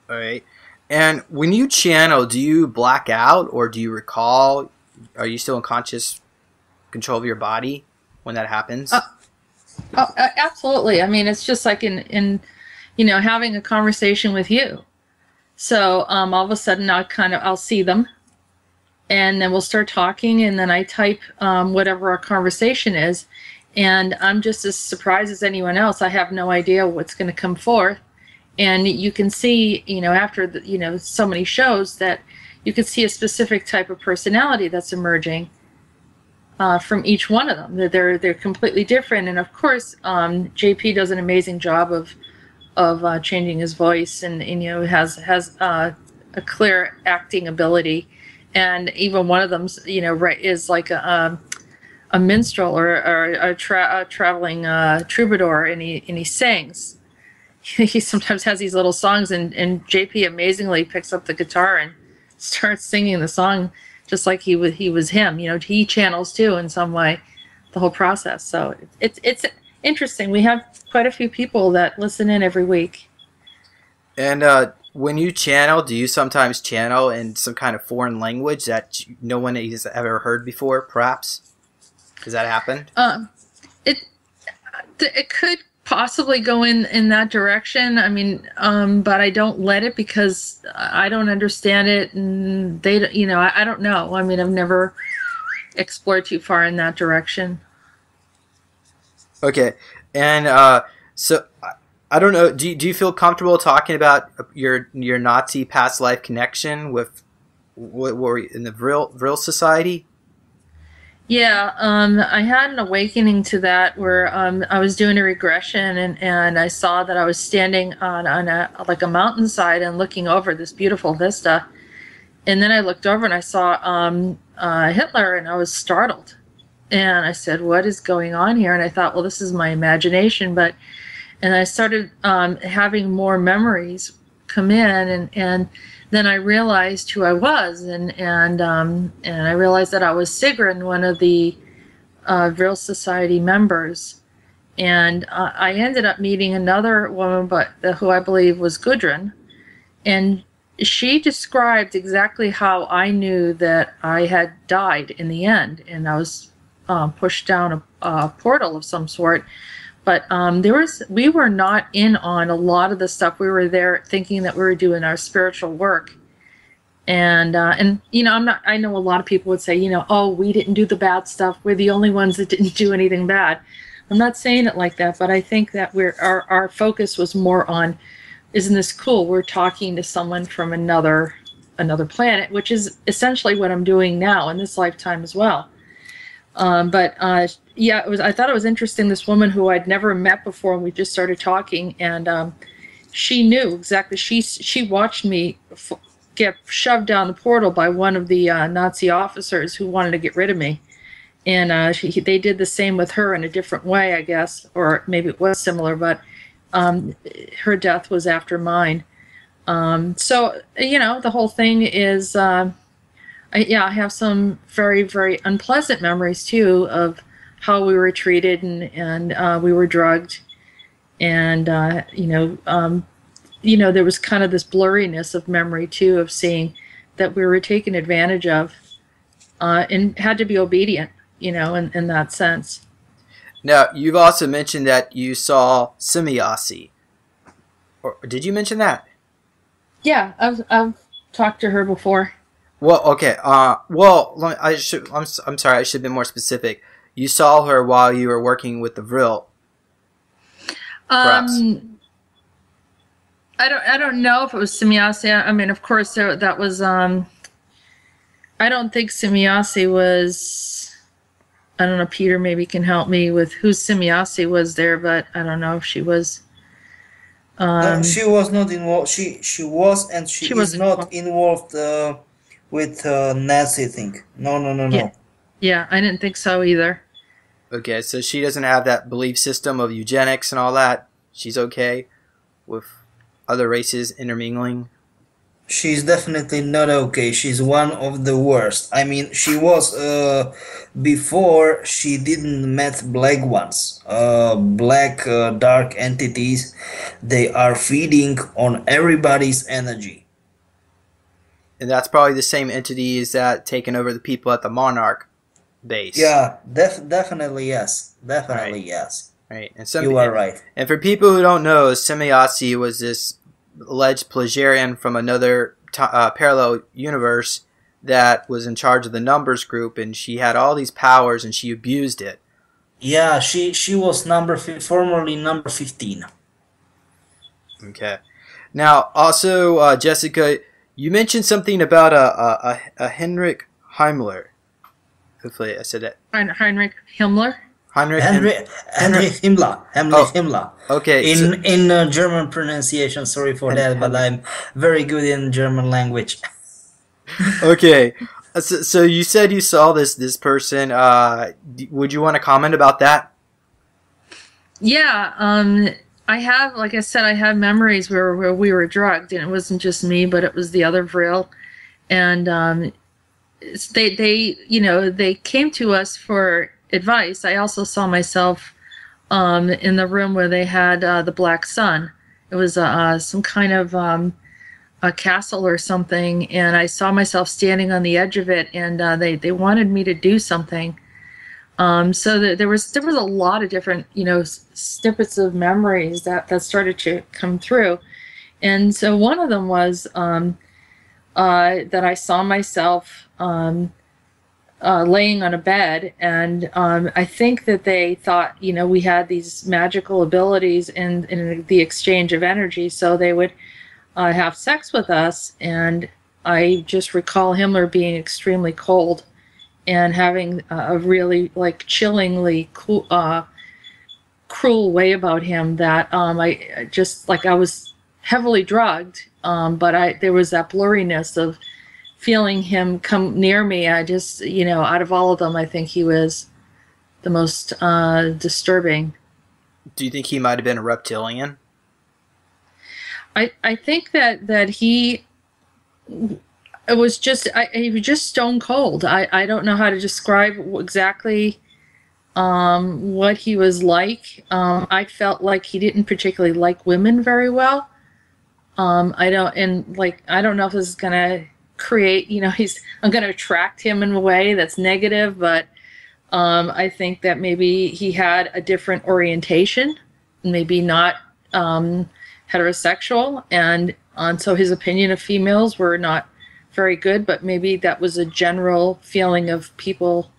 All right. And when you channel, do you black out or do you recall? Are you still in conscious control of your body when that happens? Uh, oh, absolutely. I mean, it's just like in in you know having a conversation with you. So um, all of a sudden, I kind of I'll see them and then we'll start talking and then i type um, whatever our conversation is. And i'm just as surprised as anyone else. I have no idea what's going to come forth. And you can see you know after the, you know so many shows that you can see a specific type of personality that's emerging uh, from each one of them. They're they're completely different. And of course um, jp does an amazing job of of uh, changing his voice and, and you know has has uh, a clear acting ability and even one of them, you know, is like a um, a minstrel or, or a, tra- a traveling uh, troubadour, and he and he sings. he sometimes has these little songs, and and JP amazingly picks up the guitar and starts singing the song just like he was he was him. You know, he channels too in some way the whole process. So it's it's interesting. We have quite a few people that listen in every week. And uh, when you channel, do you sometimes channel in some kind of foreign language that no one has ever heard before, perhaps? does that happen? Um, it it could possibly go in in that direction. I mean, um, but I don't let it because I don't understand it, and they, you know, I, I don't know. I mean, I've never explored too far in that direction. Okay, and uh, so I- don't know. Do you, do you feel comfortable talking about your your Nazi past life connection with what were in the Vril Vril Society? Yeah, um, I had an awakening to that where um, I was doing a regression and, and I saw that I was standing on, on a like a mountainside and looking over this beautiful vista. And then I looked over and I saw um, uh, Hitler and I was startled. And I said, What is going on here? And I thought, Well, this is my imagination. But, and I started um, having more memories come in and, and then I realized who I was, and and um, and I realized that I was Sigrun, one of the uh, Society members, and uh, I ended up meeting another woman, but who I believe was Gudrun, and she described exactly how I knew that I had died in the end, and I was uh, pushed down a, a portal of some sort. But um, there was we were not in on a lot of the stuff. We were there thinking that we were doing our spiritual work, and uh, and you know I'm not. I know a lot of people would say, you know, oh, we didn't do the bad stuff. We're the only ones that didn't do anything bad. I'm not saying it like that, but I think that we're our our focus was more on, isn't this cool? We're talking to someone from another another planet, which is essentially what I'm doing now in this lifetime as well. Um, but uh, yeah, it was. I thought it was interesting. This woman who I'd never met before, and we just started talking, and um, she knew exactly. She she watched me f- get shoved down the portal by one of the uh, Nazi officers who wanted to get rid of me, and uh, she, they did the same with her in a different way, I guess, or maybe it was similar, but um, her death was after mine. Um, so you know, the whole thing is. Uh, I, yeah, I have some very, very unpleasant memories too of how we were treated and and uh, we were drugged, and uh, you know, um, you know, there was kind of this blurriness of memory too of seeing that we were taken advantage of, uh, and had to be obedient, you know, in, in that sense. Now you've also mentioned that you saw Simiasi, or did you mention that? Yeah, I've I've talked to her before. Well, okay. Uh, well, I should. I'm, s- I'm sorry. I should have been more specific. You saw her while you were working with the Vril. Perhaps. Um, I don't. I don't know if it was Simiasi. I mean, of course, there, that was. Um, I don't think Simiasi was. I don't know. Peter maybe can help me with who Simiasi was there, but I don't know if she was. No, Um, she was not involved. She she was and she, She is wasn't not involved uh, with uh, Nazi thing. No, no, no, no. Yeah. yeah, I didn't think so either. Okay, so she doesn't have that belief system of eugenics and all that. She's okay with other races intermingling. She's definitely not okay. She's one of the worst. I mean, she was uh, before she didn't met black ones. Uh, black uh, dark entities. They are feeding on everybody's energy. And that's probably the same entity entities that taken over the people at the Monarch base. Yeah, def- definitely yes. Definitely Right. yes. Right. And some You are right. And for people who don't know, Semiasi was this alleged Pleiadian from another t- uh, parallel universe that was in charge of the numbers group, and she had all these powers, and she abused it. Yeah, she she was number fi- formerly number fifteen. Okay. Now, also, uh, Jessica, you mentioned something about a, a, a, a Henrik Heimler. Hopefully, I said that. Hein- Heinrich Himmler. Heinrich. Henry Henry Himmler. Henry Oh, Himmler. Okay. In so- in uh, German pronunciation. Sorry for Hen- that, but I'm very good in German language. okay. Uh, So, so you said you saw this this person. Uh, d- would you want to comment about that? Yeah, um, I have, like I said, I have memories where, where we were drugged, and it wasn't just me, but it was the other Vril, and um, they they you know they came to us for advice. I also saw myself um, in the room where they had uh, the Black Sun. It was uh, uh, some kind of um, a castle or something, and I saw myself standing on the edge of it, and uh, they they wanted me to do something. Um, so there was there was a lot of different you know snippets of memories that that started to come through, and so one of them was um, uh, that I saw myself um, uh, laying on a bed, and um, I think that they thought you know we had these magical abilities in in the exchange of energy, so they would uh, have sex with us, and I just recall Himmler being extremely cold and having a really like chillingly cool, uh, cruel way about him that um, I just like I was heavily drugged, um, but I there was that blurriness of feeling him come near me. I just you know out of all of them, I think he was the most uh, disturbing. Do you think he might have been a reptilian? I, I think that that he it was just I, he was just stone cold. I, I don't know how to describe exactly um, what he was like. Um, I felt like he didn't particularly like women very well. Um, I don't and like I don't know if this is gonna create you know he's I'm gonna attract him in a way that's negative, but um, I think that maybe he had a different orientation, maybe not um, heterosexual, and and so his opinion of females were not very good. But maybe that was a general feeling of people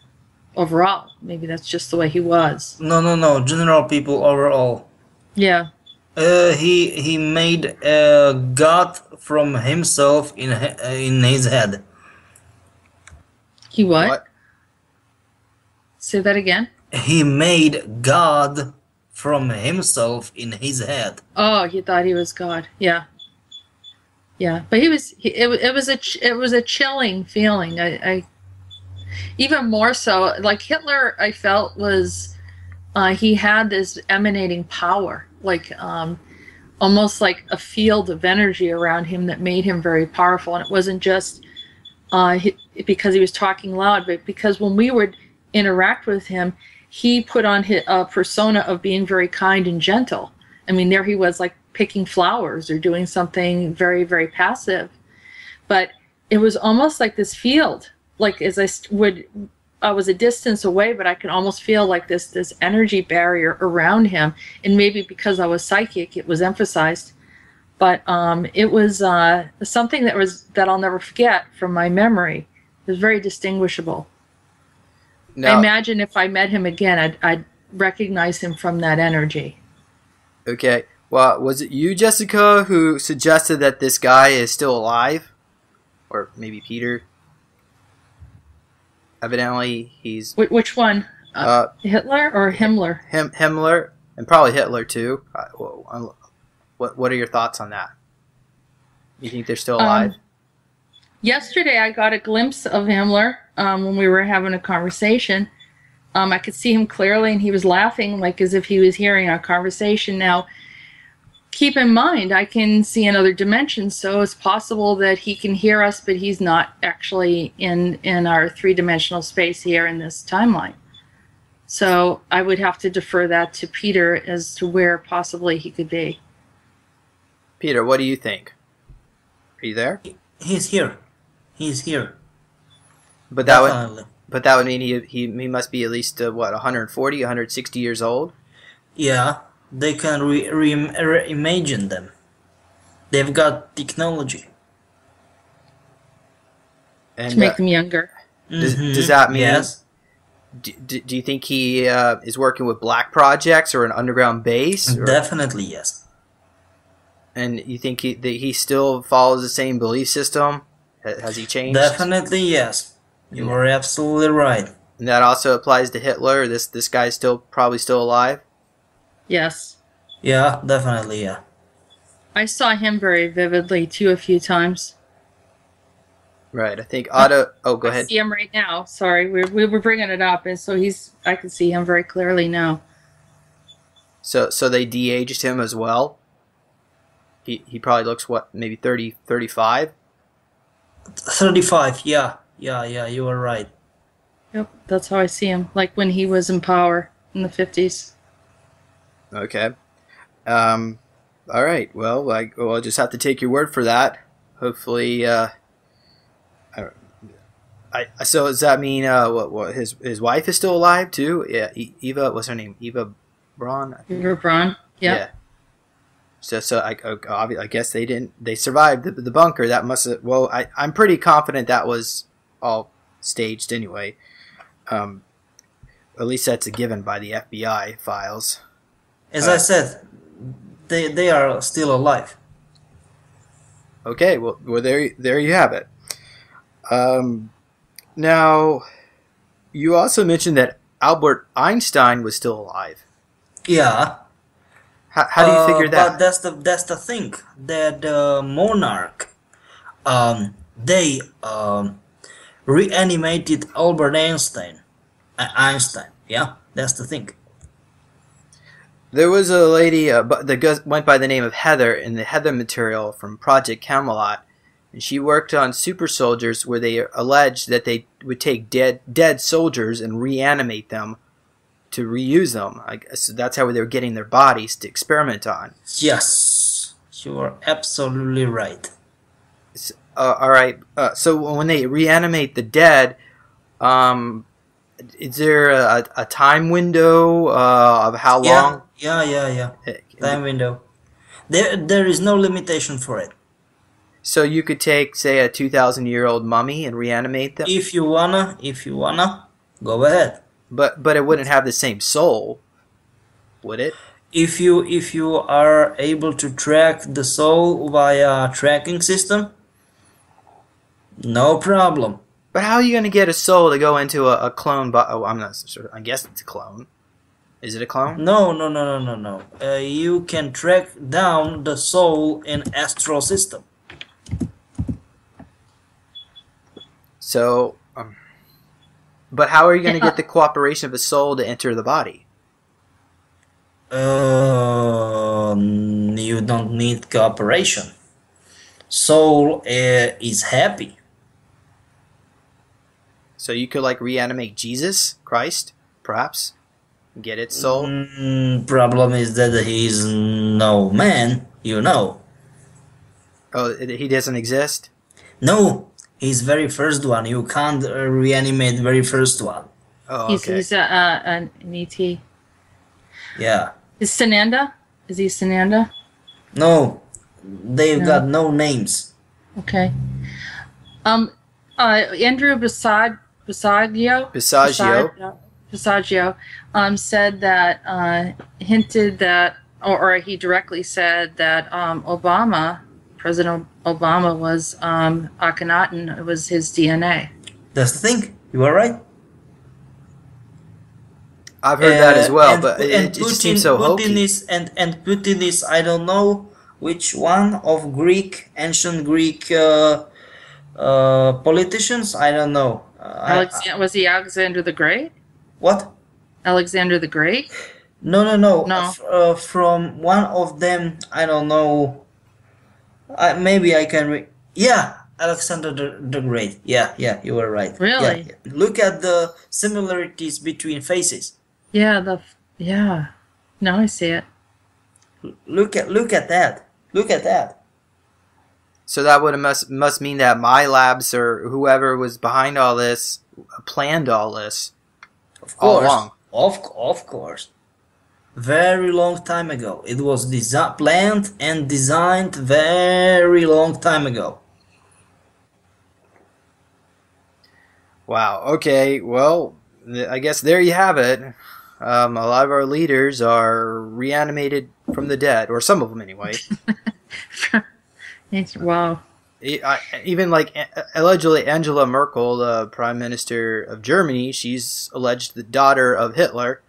overall. Maybe that's just the way he was. No, no, no. General people overall. Yeah. Uh, he he made a god from himself in in his head. He what? Say that again. He made God from himself in his head. Oh, he thought he was God. Yeah. Yeah, but he was. He, it, it was a. It was a chilling feeling. I, I even more so like Hitler. I felt was uh, he had this emanating power, like um, almost like a field of energy around him that made him very powerful. And it wasn't just uh, he, because he was talking loud, but because when we would interact with him, he put on hi- a persona of being very kind and gentle. I mean, there he was like picking flowers or doing something very, very passive. But it was almost like this field, like as I would, I was a distance away, but I could almost feel like this this energy barrier around him. And maybe because I was psychic, it was emphasized. But um, it was uh, something that was that I'll never forget from my memory. It was very distinguishable. I imagine if I met him again, I'd, I'd recognize him from that energy. okay. Well, was it you, Jessica, who suggested that this guy is still alive, or maybe Peter? Evidently, he's Wh- which one? uh, Hitler or Himmler? Him, Himmler, and probably Hitler too. Uh, uh, What What are your thoughts on that? You think they're still Um, alive? Yesterday, I got a glimpse of Himmler um, when we were having a conversation. Um, I could see him clearly, and he was laughing like as if he was hearing our conversation. Now, keep in mind, I can see another dimension, so it's possible that he can hear us, but he's not actually in in our three dimensional space here in this timeline. So I would have to defer that to Peter as to where possibly he could be. Peter, what do you think? Are you there? He's here. He's here. But that would but that would mean he he, he must be at least uh, what 140, 160 years old. Yeah, they can re- re- reimagine them. They've got technology. And To make uh, them younger. Does- Mhm. does that mean- Yes. do, do, do you think he uh, is working with black projects or an underground base? Or, Definitely yes. and you think he, that he still follows the same belief system? Has he changed? Definitely yes. You are absolutely right. And that also applies to Hitler. This this guy's still probably still alive. Yes. Yeah, definitely yeah. I saw him very vividly too a few times. Right. I think Otto. Oh, go I ahead. see him right now. Sorry, we, we were bringing it up, and so he's. I can see him very clearly now. So so they de-aged him as well. He he probably looks what maybe 30, 35? 35, yeah. Yeah, yeah, you are right. Yep, that's how I see him. Like when he was in power in the fifties. Okay. Um. All right. Well, I well, I'll just have to take your word for that. Hopefully, uh, I, I, so does that mean uh, what, what his his wife is still alive too? Yeah, Eva. What's her name? Eva Braun. River Braun. Yeah. yeah. So so I, I I guess they didn't they survived the, the bunker. That must have well I I'm pretty confident that was all staged anyway. Um, at least that's a given by the FBI files. As Uh, I said, they they are still alive. Okay, well, well there, there you have it. Um, now, you also mentioned that Albert Einstein was still alive. Yeah. How, how do you Uh, figure But that? that's the that's the thing that the monarch, um, they um, reanimated Albert Einstein. Uh, Einstein, yeah, that's the thing. There was a lady uh, that went by the name of Heather in the Heather material from Project Camelot, and she worked on super soldiers where they alleged that they would take dead dead soldiers and reanimate them to reuse them. I guess that's how they were getting their bodies to experiment on. Yes, you are absolutely right. Uh, all right. Uh, so when they reanimate the dead, um, is there a, a time window uh, of how Yeah, long? yeah, yeah, yeah. it- Time window. There, there is no limitation for it. So you could take, say, a two thousand year old mummy and reanimate them, If you wanna, if you wanna, go ahead. but but it wouldn't have the same soul, would it? If you if you are able to track the soul via tracking system, no problem. But how are you going to get a soul to go into a, a clone? Bo- oh, I'm not sure. I guess it's a clone. Is it a clone? No, no, no, no, no, no. Uh, you can track down the soul in astral system. So, um, but how are you going to get the cooperation of a soul to enter the body? Um, you don't need cooperation. Soul uh, is happy. So you could like reanimate Jesus Christ, perhaps, get its soul. Mm, problem is that he's no man, you know. Oh, he doesn't exist. No, he's very first one. You can't uh, reanimate very first one. Oh, He's, okay. he's uh, uh, an ET. Yeah. Is Sananda? Is he Sananda? No, they've No. got no names. Okay. Um, uh, Andrew Basag Basiago Bisagio. Basag- Basiago um, said that uh, hinted that, or, or he directly said that um, Obama, President Obama, was um, Akhenaten. It was his DNA. That's the thing. You are right. I've heard that as Uh, well, and- but it, and it just seems so Putin hokey. is and and Putin is I don't know which one of Greek ancient Greek uh, uh, politicians. I don't know. Uh, Alexander, was he Alexander the Great? what? Alexander the Great? No, no, no. No. Uh, from one of them, I don't know. I, maybe I can. Re- yeah, Alexander the, the Great. Yeah, yeah, you were right. Yeah, Really? yeah. Look at the similarities between faces. Yeah, the yeah. Now I see it. Look at look at that. Look at that. So that would must must mean that milabs or whoever was behind all this planned all this. Of All course. along. Of of course. Very long time ago. It was desi- planned and designed very long time ago. Wow. Okay. Well, th- I guess there you have it. Um, a lot of our leaders are reanimated from the dead, or some of them anyway. It's- wow. I- even like allegedly Angela Merkel, the prime minister of Germany, she's alleged the daughter of Hitler.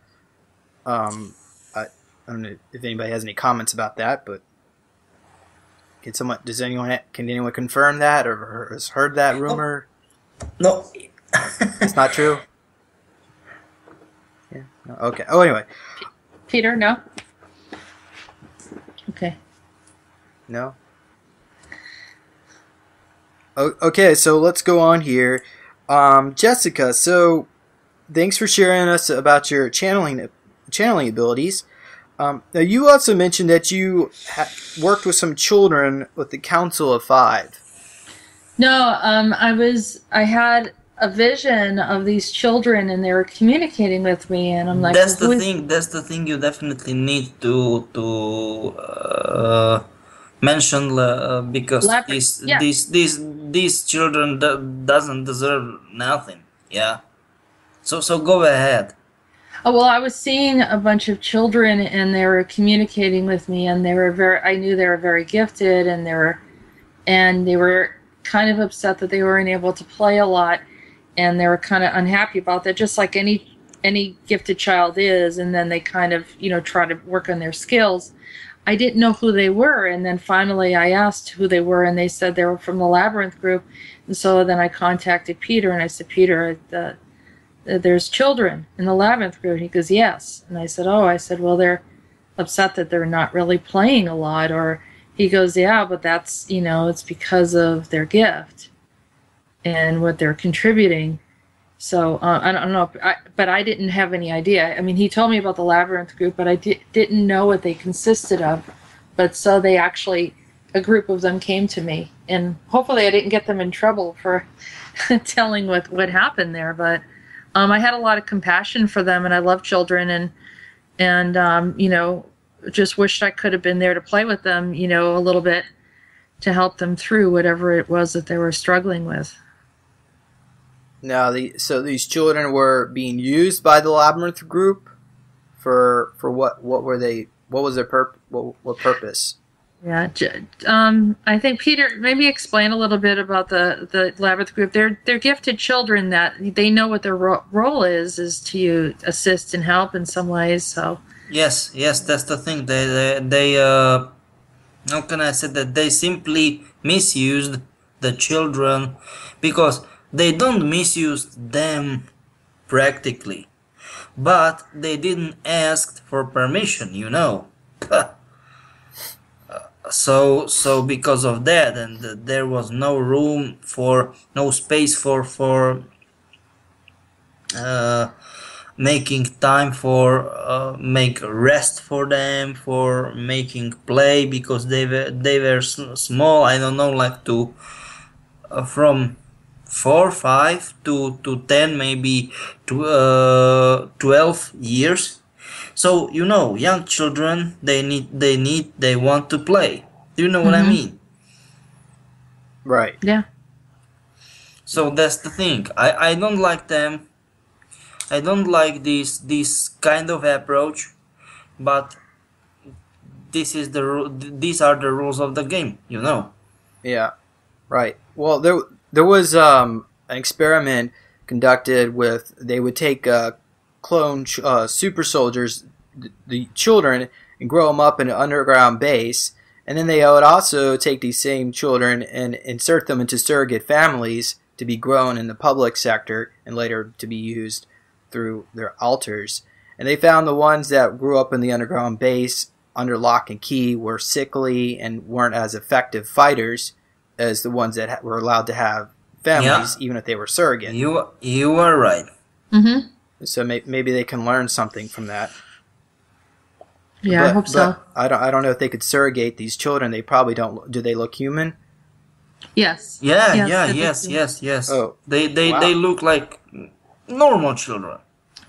Um, I, I don't know if anybody has any comments about that, but can someone does anyone can anyone confirm that or has heard that rumor? No. It's not true. Yeah. No, okay. Oh, anyway, Peter, no? Okay. no. O- okay, so let's go on here. Um, Jessica, so thanks for sharing us about your channeling channeling abilities. Um, now, you also mentioned that you ha- worked with some children with the Council of Five. No, um, I was, I had a vision of these children and they were communicating with me and i'm like that's the thing that's the thing you definitely need to to uh, mention uh, because Elaborate, these yeah. these these these children do, doesn't deserve nothing yeah so so go ahead Oh, well, I was seeing a bunch of children and they were communicating with me and they were very I knew they were very gifted and they were and they were kind of upset that they weren't able to play a lot and they were kind of unhappy about that just like any any gifted child is and then they kind of, you know, try to work on their skills. I didn't know who they were and then finally I asked who they were and they said they were from the Labyrinth group. And so then I contacted Peter and I said, "Peter, uh, the that there's children in the labyrinth group. He goes, yes. And I said, oh, I said, well, they're upset that they're not really playing a lot. Or he goes, yeah, but that's, you know, it's because of their gift and what they're contributing. So uh, I don't know, I, but I didn't have any idea. I mean, he told me about the labyrinth group, but I di- didn't know what they consisted of. But so they actually, a group of them came to me, and hopefully I didn't get them in trouble for telling what what happened there. But um, I had a lot of compassion for them, and I love children, and and um, you know, just wished I could have been there to play with them, you know, a little bit to help them through whatever it was that they were struggling with. Now, the so these children were being used by the labyrinth group for for what what were they what was their purp what, what purpose? Yeah, um, I think Peter maybe explain a little bit about the the labyrinth group. They're they're gifted children that they know what their ro- role is is to assist and help in some ways. So yes yes that's the thing they they, they uh how can i say that they simply misused the children because they don't misuse them practically but they didn't ask for permission you know. So so because of that and there was no room for no space for for uh, making time for uh, make rest for them for making play because they were they were small. I don't know like to uh, from four five to to 10 maybe to uh 12 years so you know young children they need they need they want to play do you know what i Mhm. mean Right. yeah, so that's the thing i i don't like them i don't like this this kind of approach but this is the ru- these are the rules of the game you know Yeah. Right. Well, there there was um, an experiment conducted with they would take uh, clone ch- uh, super soldiers, th- the children, and grow them up in an underground base, and then they would also take these same children and insert them into surrogate families to be grown in the public sector and later to be used through their alters. And they found the ones that grew up in the underground base under lock and key were sickly and weren't as effective fighters as the ones that ha- were allowed to have families, even if they were surrogate. you you are right mm-hmm. So may- maybe they can learn something from that. yeah, I hope so. I don't. I don't know if they could surrogate these children. They probably don't. Do they look human? Yes. yeah Yes, yeah yes yes yes Oh, they they wow. they look like normal children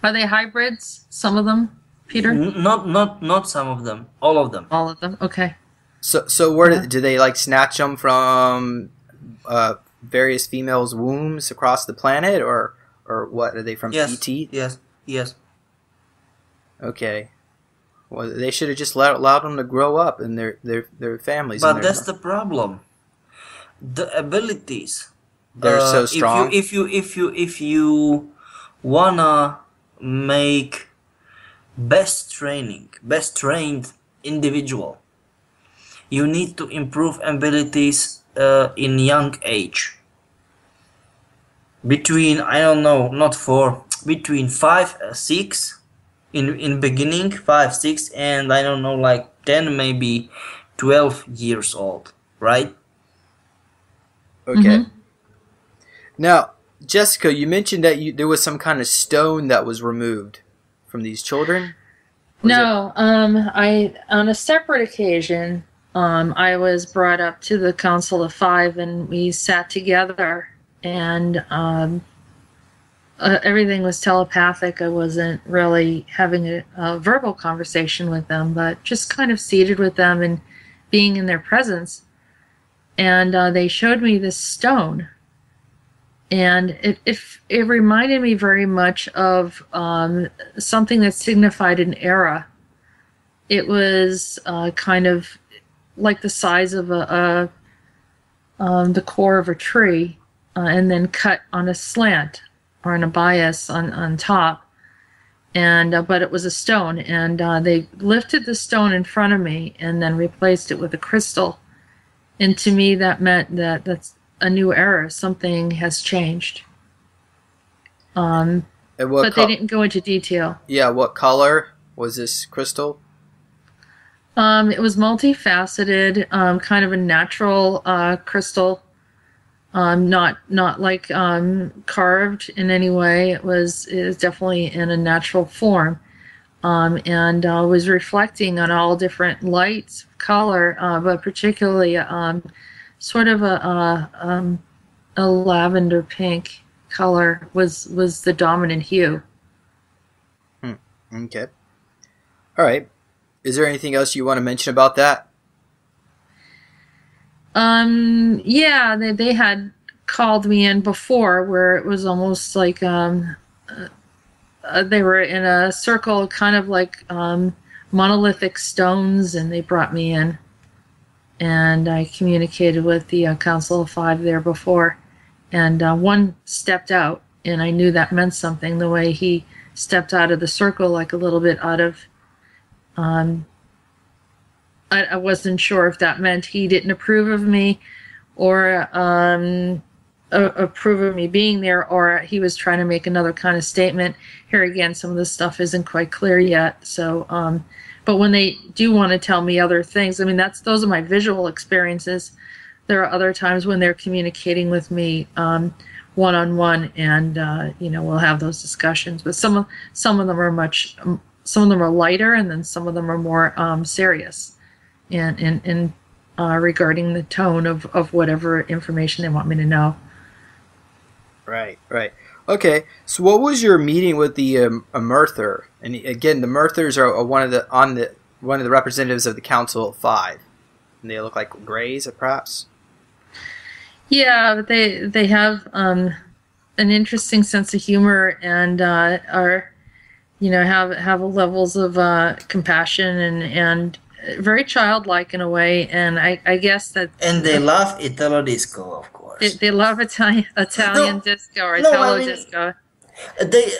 Are they hybrids? Some of them, Peter. N- not not not some of them all of them All of them. Okay. So so where Yeah. do, do they like snatch them from uh, various females' wombs across the planet, or or what are they from yes ET? yes yes Okay. Well, they should have just let, allowed them to grow up in their their their families. but their- that's the problem the abilities they're uh, so strong. if you if you if you if you wanna make best training best trained individual you need to improve abilities uh, in young age between i don't know not four between five uh, six in in beginning five six and i don't know like 10 maybe 12 years old right Okay. Mhm. Now, Jessica, you mentioned that you there was some kind of stone that was removed from these children. Was No, um, I on a separate occasion, um, I was brought up to the Council of Five, and we sat together, and um, uh, everything was telepathic. I wasn't really having a, a verbal conversation with them, but just kind of seated with them and being in their presence. And uh, they showed me this stone, and it, it it reminded me very much of um, something that signified an era. It was uh, kind of like the size of a, a um, the core of a tree, uh, and then cut on a slant or on a bias on on top. And uh, but it was a stone, and uh, they lifted the stone in front of me and then replaced it with a crystal. And to me, that meant that that's a new era. Something has changed. Um, but co- they didn't go into detail. yeah, what color was this crystal? Um, it was multifaceted, um, kind of a natural uh, crystal, um, not not like um, carved in any way. It was was definitely in a natural form, um, and uh, was reflecting on all different lights, color, uh, but particularly um, sort of a a, a lavender pink color was was the dominant hue. Okay. All right. Is there anything else you want to mention about that? Um, yeah, they, they had called me in before where it was almost like um, uh, uh, they were in a circle, kind of like um, monolithic stones, and they brought me in. And I communicated with the uh, Council of Five there before, and uh, one stepped out, and I knew that meant something the way he stepped out of the circle, like a little bit out of. Um, I, I wasn't sure if that meant he didn't approve of me or um, approve of me being there, or he was trying to make another kind of statement. Here again, some of this stuff isn't quite clear yet. So, um, but when they do want to tell me other things, I mean, that's those are my visual experiences. There are other times when they're communicating with me one on one, and uh, you know, we'll have those discussions. But some of some of them are much, some of them are lighter, and then some of them are more um, serious and and, and uh, regarding the tone of, of whatever information they want me to know. Right, right. Okay, so what was your meeting with the um? And again, the Emerthers are, one of the on the one of the representatives of the Council of Five, and they look like grays, perhaps. Yeah, they they have um, an interesting sense of humor and uh, are, you know, have have levels of uh, compassion and and very childlike in a way. And I, I guess that And they love Italo disco, of course. they, they love Italian Italian No, disco or no, I Italo mean- disco. they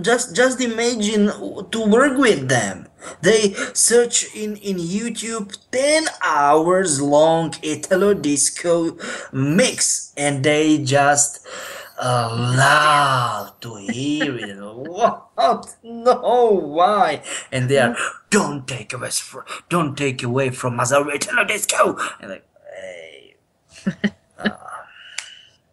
just just imagine to work with them they search in in youtube 10 hours long italo disco mix and they just love to hear it. What? No why? And they are hmm? don't take away from don't take away from us our italo disco and like hey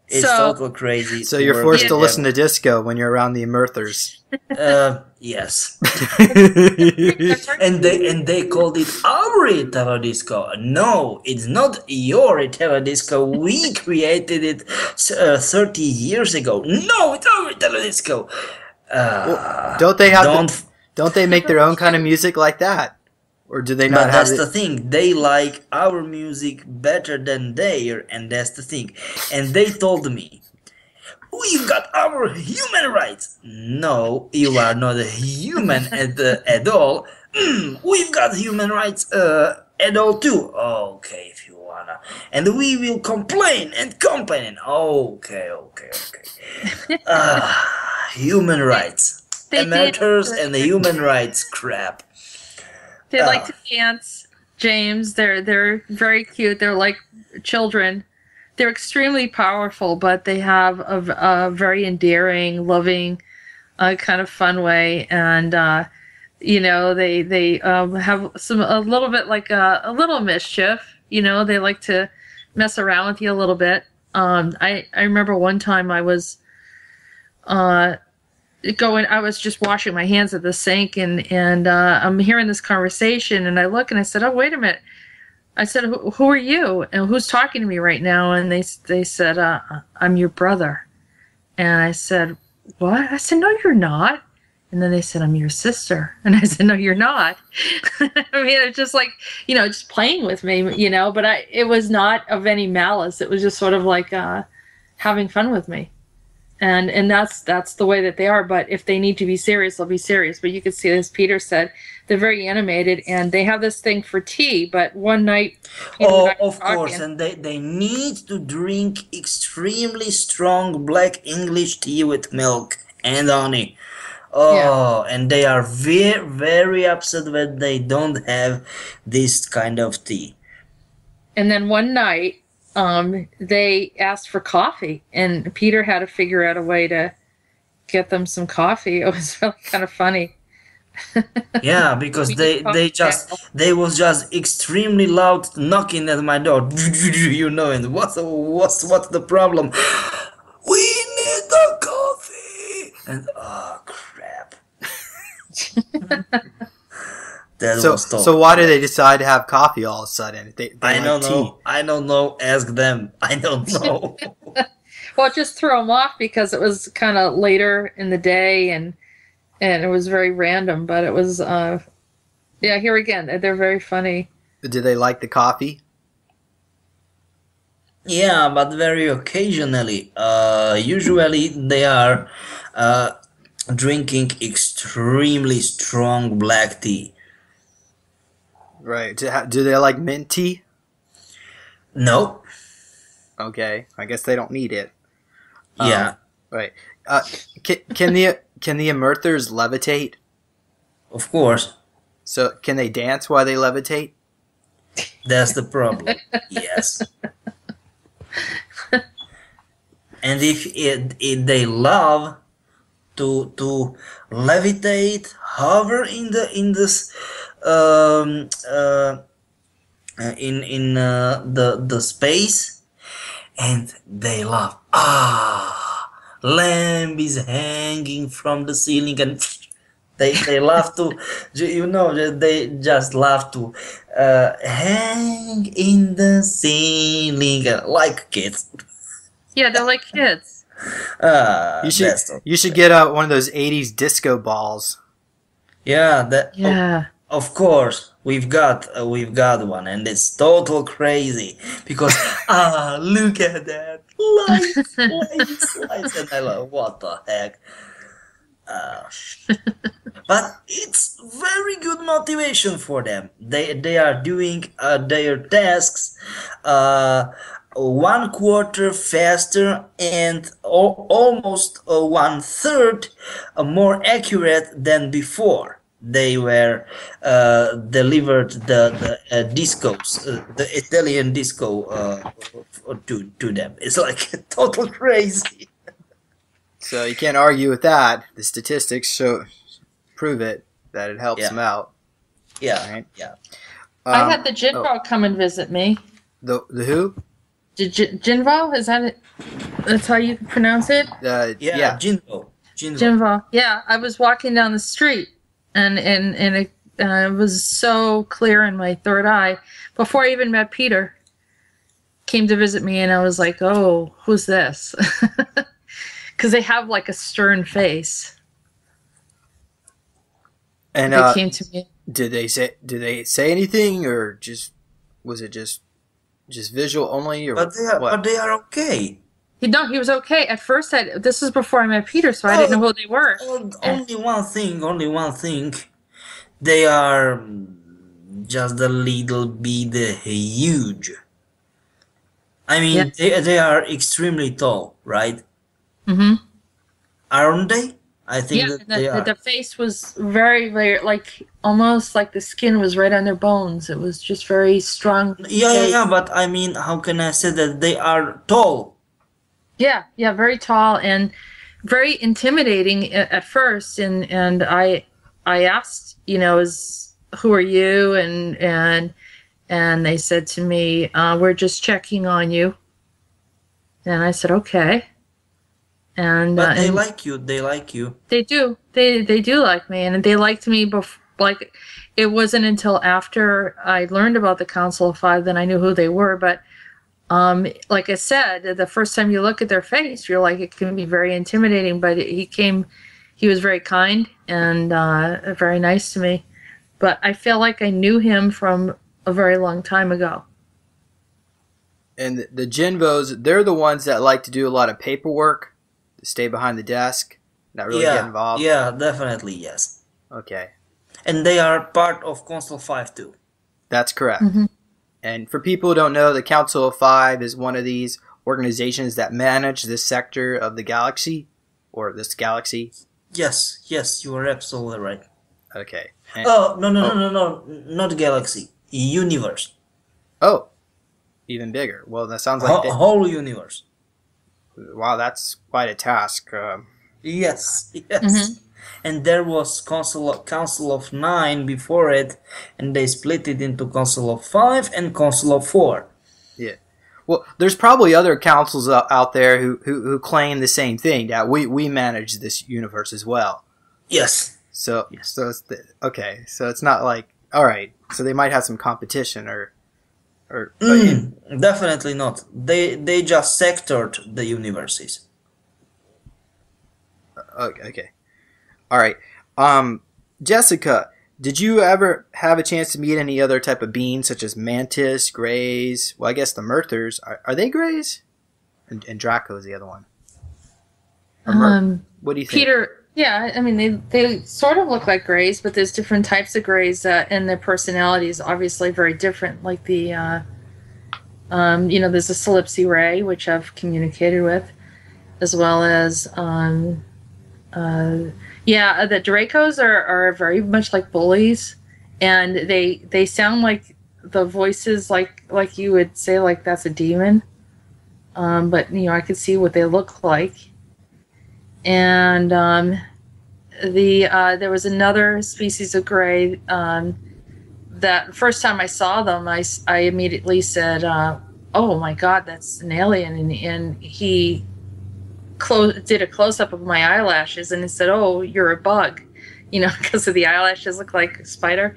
it's So- total crazy So you're work forced with to listen to disco when you're around the Emerthers. Uh, yes. and they and they called it our Italo disco. No, it's not your Italo disco. We created it uh, thirty years ago. No, it's our Italo disco. Uh, don't they have? don't. The, don't they make their own kind of music like that, or do they not but have that's it? the thing. They like our music better than their, and that's the thing. And they told me, "We've got our human rights." No, you are not a human at uh, at all. Mm, we've got human rights uh, at all too. Okay, if you wanna, and we will complain and complain. Okay, okay, okay. Ah, human rights. They Amateurs did- and the human rights crap. They like Oh. to dance, James. They're they're very cute. They're like children. They're extremely powerful, but they have a, a very endearing, loving, uh, kind of fun way, and uh, you know they they um, have some a little bit like a, a little mischief. You know they like to mess around with you a little bit. Um, I I remember one time I was uh going i was just washing my hands at the sink and and uh, i'm hearing this conversation and i look and i said oh wait a minute i said who, who are you and who's talking to me right now and they they said uh, i'm your brother and i said what? I said, no, you're not. And then they said, I'm your sister. And I said, no, you're not. I mean, it's just like, you know, just playing with me, you know, but I, it was not of any malice. It was just sort of like, uh, having fun with me. And, and that's, that's the way that they are. But if they need to be serious, they'll be serious. But you can see, as Peter said, they're very animated and they have this thing for tea. But one night, Oh, and I were of course, and they, they need to drink extremely strong black English tea with milk and honey. Oh, and they are very, very upset when they don't have this kind of tea. And then one night, um, they asked for coffee, and Peter had to figure out a way to get them some coffee. It was really kind of funny. Yeah, because they they just they was just extremely loud knocking at my door. You know, and what's what's what's the problem? We need the coffee. And oh crap. That So, was tough. so why do they decide to have coffee all of a sudden? They, they I like don't tea. know. I don't know. Ask them. I don't know. Well, it just threw them off because it was kind of later in the day, and and it was very random. But it was, uh, yeah. Here again, they're very funny. Do they like the coffee? Yeah, but very occasionally. Uh, usually they are uh, drinking extremely strong black tea. Right. Do, do they like mint tea? No. Okay. I guess they don't need it. Yeah, Right. Uh, can, can the can the Emerthers levitate? of course. So can they dance while they levitate? That's the problem. yes. and if it, it they love to to levitate, hover in the in this um uh uh, in in uh, the the space and they laugh ah lamb is hanging from the ceiling and they they love to you know they just love to uh, hang in the ceiling like kids Yeah, they're like kids. uh, You should you should get uh, one of those '80s disco balls. yeah that oh, Yeah. Of course, we've got uh, we've got one, and it's total crazy because ah, look at that lights, lights, and I like what the heck. Uh, but it's very good motivation for them. They they are doing uh, their tasks uh, one quarter faster and al- almost uh, one third uh, more accurate than before they were uh, delivered the, the uh, discos, uh, the Italian disco uh, to to them. It's like total crazy. So you can't argue with that. The statistics show prove it that it helps Yeah. them out. Yeah, Right. yeah. I Um, had the Ginvo come and visit me. the the who? Did J- Ginvo? Is that it? That's how you pronounce it? Uh, Yeah, yeah. Ginvo. Ginvo. Ginvo. Yeah, I was walking down the street, and and and it, uh, it was so clear in my third eye before I even met Peter. Came to visit me, and I was like, "Oh, who's this?" Because they have like a stern face. And they uh, came to me. did they say did they say anything or just was it just just visual only or But they are, what? but they are okay. He no, he was okay at first. I this is before I met Peter, so I didn't know who they were. On- Only one thing. Only one thing. They are just a little bit huge. I mean, Yeah. they, they are extremely tall, right? hmm Aren't they? I think Yeah, the, they the, are. the face was very, very like almost like the skin was right on their bones. It was just very strong. Yeah, yeah, yeah, but I mean, how can I say that they are tall? Yeah, yeah, very tall and very intimidating at, first. And and I I asked, you know, is who are you? And and and they said to me, uh, "We're just checking on you." And I said, "Okay." And But uh, they and like you. They like you. they do they they do like me, and they liked me before. Like it wasn't until after I learned about the Council of Five that I knew who they were, but. Um, like I said, the first time you look at their face, you're like, it can be very intimidating. But he came, he was very kind and uh, very nice to me. But I feel like I knew him from a very long time ago. And the, the Ginvos, they're the ones that like to do a lot of paperwork, stay behind the desk, not really yeah, get involved. Yeah, definitely yes. Okay, And they are part of Council Five too. that's correct. Mhm. And for people who don't know, the Council of Five is one of these organizations that manage this sector of the galaxy, or this galaxy. Yes, yes, you are absolutely right. Okay. And- Oh no no no no no, not galaxy, universe, oh, even bigger. Well, that sounds like Whole- whole universe. wow, that's quite a task. Um, Yes, yes. Mhm. And there was Council of, Council of Nine before it, and they split it into Council of Five and Council of Four. Yeah. Well, there's probably other councils out, there who, who, who claim the same thing that we, we manage this universe as well. Yes. So so it's the, okay. So it's not like all right. So they might have some competition or or Mm, definitely not. They they just sectored the universes. okay, okay. All right. Um, Jessica, did you ever have a chance to meet any other type of beings such as mantis, grays? Well, I guess the Emerthers are, are they grays? And, and Draco is the other one. Um, what do you think? Peter, yeah, I mean they they sort of look like grays, but there's different types of grays, uh, and their personalities obviously very different. Like the, uh, um, you know, there's a Solipsi Rai, which I've communicated with, as well as, um, uh, yeah, the Dracos are are very much like bullies, and they they sound like the voices like like you would say like that's a demon, um, but you know I could see what they look like and um, the uh, there was another species of gray um, that first time I saw them, I I immediately said, uh, "Oh my God, that's an alien!" And, and he close did a close up of my eyelashes and he said, "Oh, you're a bug," you know, because of the eyelashes look like a spider,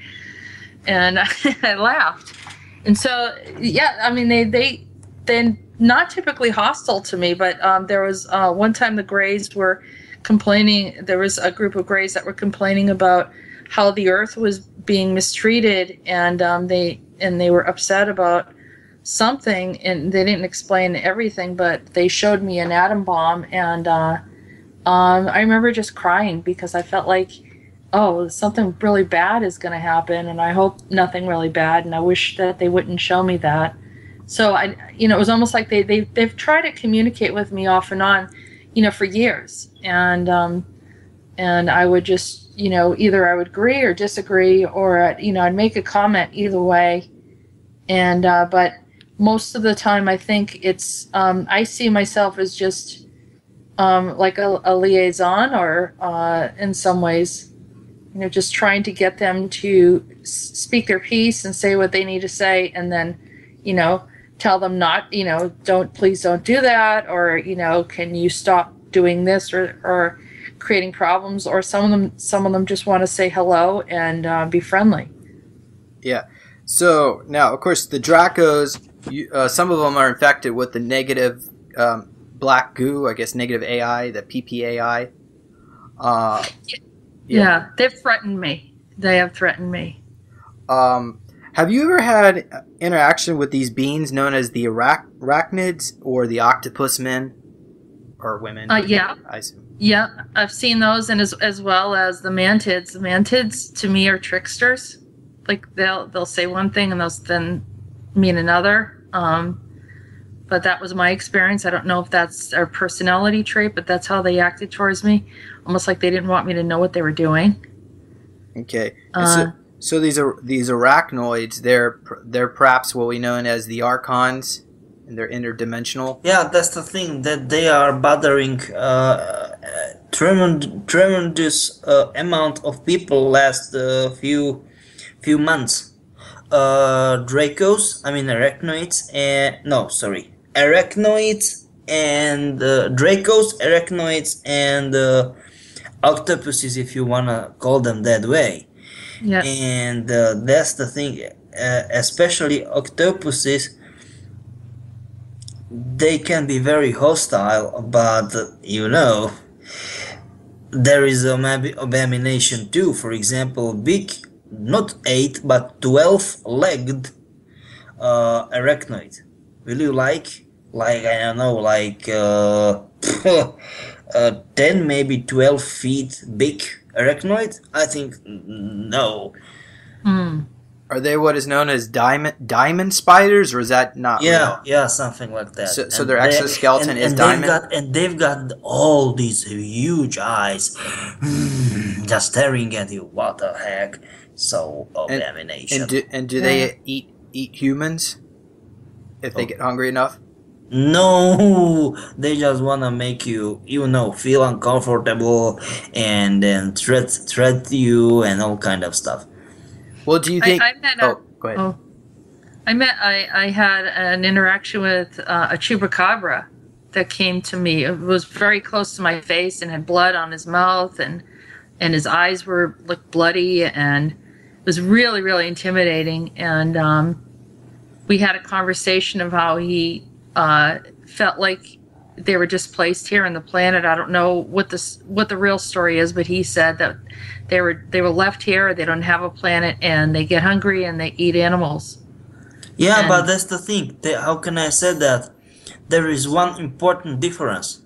and I laughed. And so, yeah, I mean, they they they're not typically hostile to me, but um, there was uh, one time the Greys were complaining. There was a group of Greys that were complaining about how the Earth was being mistreated, and um, they and they were upset about something, and they didn't explain everything, but they showed me an atom bomb, and uh, um, I remember just crying because I felt like. Oh, something really bad is going to happen, and I hope nothing really bad. And I wish that they wouldn't show me that so I, you know, it was almost like they, they they've tried to communicate with me off and on, you know, for years, and um, and I would just, you know, either I would agree or disagree, or you know, I'd make a comment either way, and uh, but most of the time, I think it's um, I see myself as just um, like a, a liaison, or uh, in some ways, you know, just trying to get them to speak their piece and say what they need to say, and then, you know, tell them not, you know, don't please don't do that, or you know, can you stop doing this, or or creating problems, or some of them some of them just want to say hello and uh, be friendly. Yeah. So now, of course, the Dracos. You, uh, some of them are infected with the negative um, black goo. I guess negative AI, the PPAI. Uh, Yeah. they've threatened me. They have threatened me. um, have you ever had interaction with these beings known as the arach- arachnids or the octopus men or women? Uh, yeah. I assume. Yeah, I've seen those, and as as well as the mantids. The mantids to me are tricksters. Like they'll they'll say one thing and they'll then mean another. Um, but that was my experience. I don't know if that's a personality trait, but that's how they acted towards me, almost like they didn't want me to know what they were doing. Okay. Uh, so, so these are these arachnoids. They're they're perhaps what we know as the archons, and they're interdimensional. Yeah, that's the thing that they are bothering uh, tremendous, tremendous uh, amount of people last uh, few few months. Uh, Dracos, I mean arachnoids, and no, sorry, arachnoids and uh, Dracos, arachnoids, and uh, octopuses, if you wanna call them that way Yeah, and uh, that's the thing uh, especially octopuses they can be very hostile, but you know, there is a ab- abomination too. For example, big, not eight but twelve legged uh, arachnoid. Will you like, like I don't know, like uh, uh, ten maybe twelve feet big arachnoid? I think no. Hmm. Are they what is known as diamond diamond spiders, or is that not? Yeah, real? yeah, something like that. So- so their they- exoskeleton and, is and diamond? They've got, and they've got all these huge eyes, Mm, just staring at you. What the heck? So And- abomination. And do and do they eat eat humans if they Oh. get hungry enough? no, they just wanna make you, you know, feel uncomfortable, and then threat threat you and all kind of stuff. Well, do you I, think? I met a, oh, go ahead. oh, I met I, I had an interaction with uh, a chupacabra that came to me. It was very close to my face and had blood on his mouth and and his eyes were looked bloody and it was really really intimidating. And um, we had a conversation of how he uh, felt like they were just placed here on the planet. I don't know what this what the real story is, but he said that they were they were left here. They don't have a planet, and they get hungry and they eat animals. Yeah, And- but that's the thing. They, how can I say that? There is one important difference.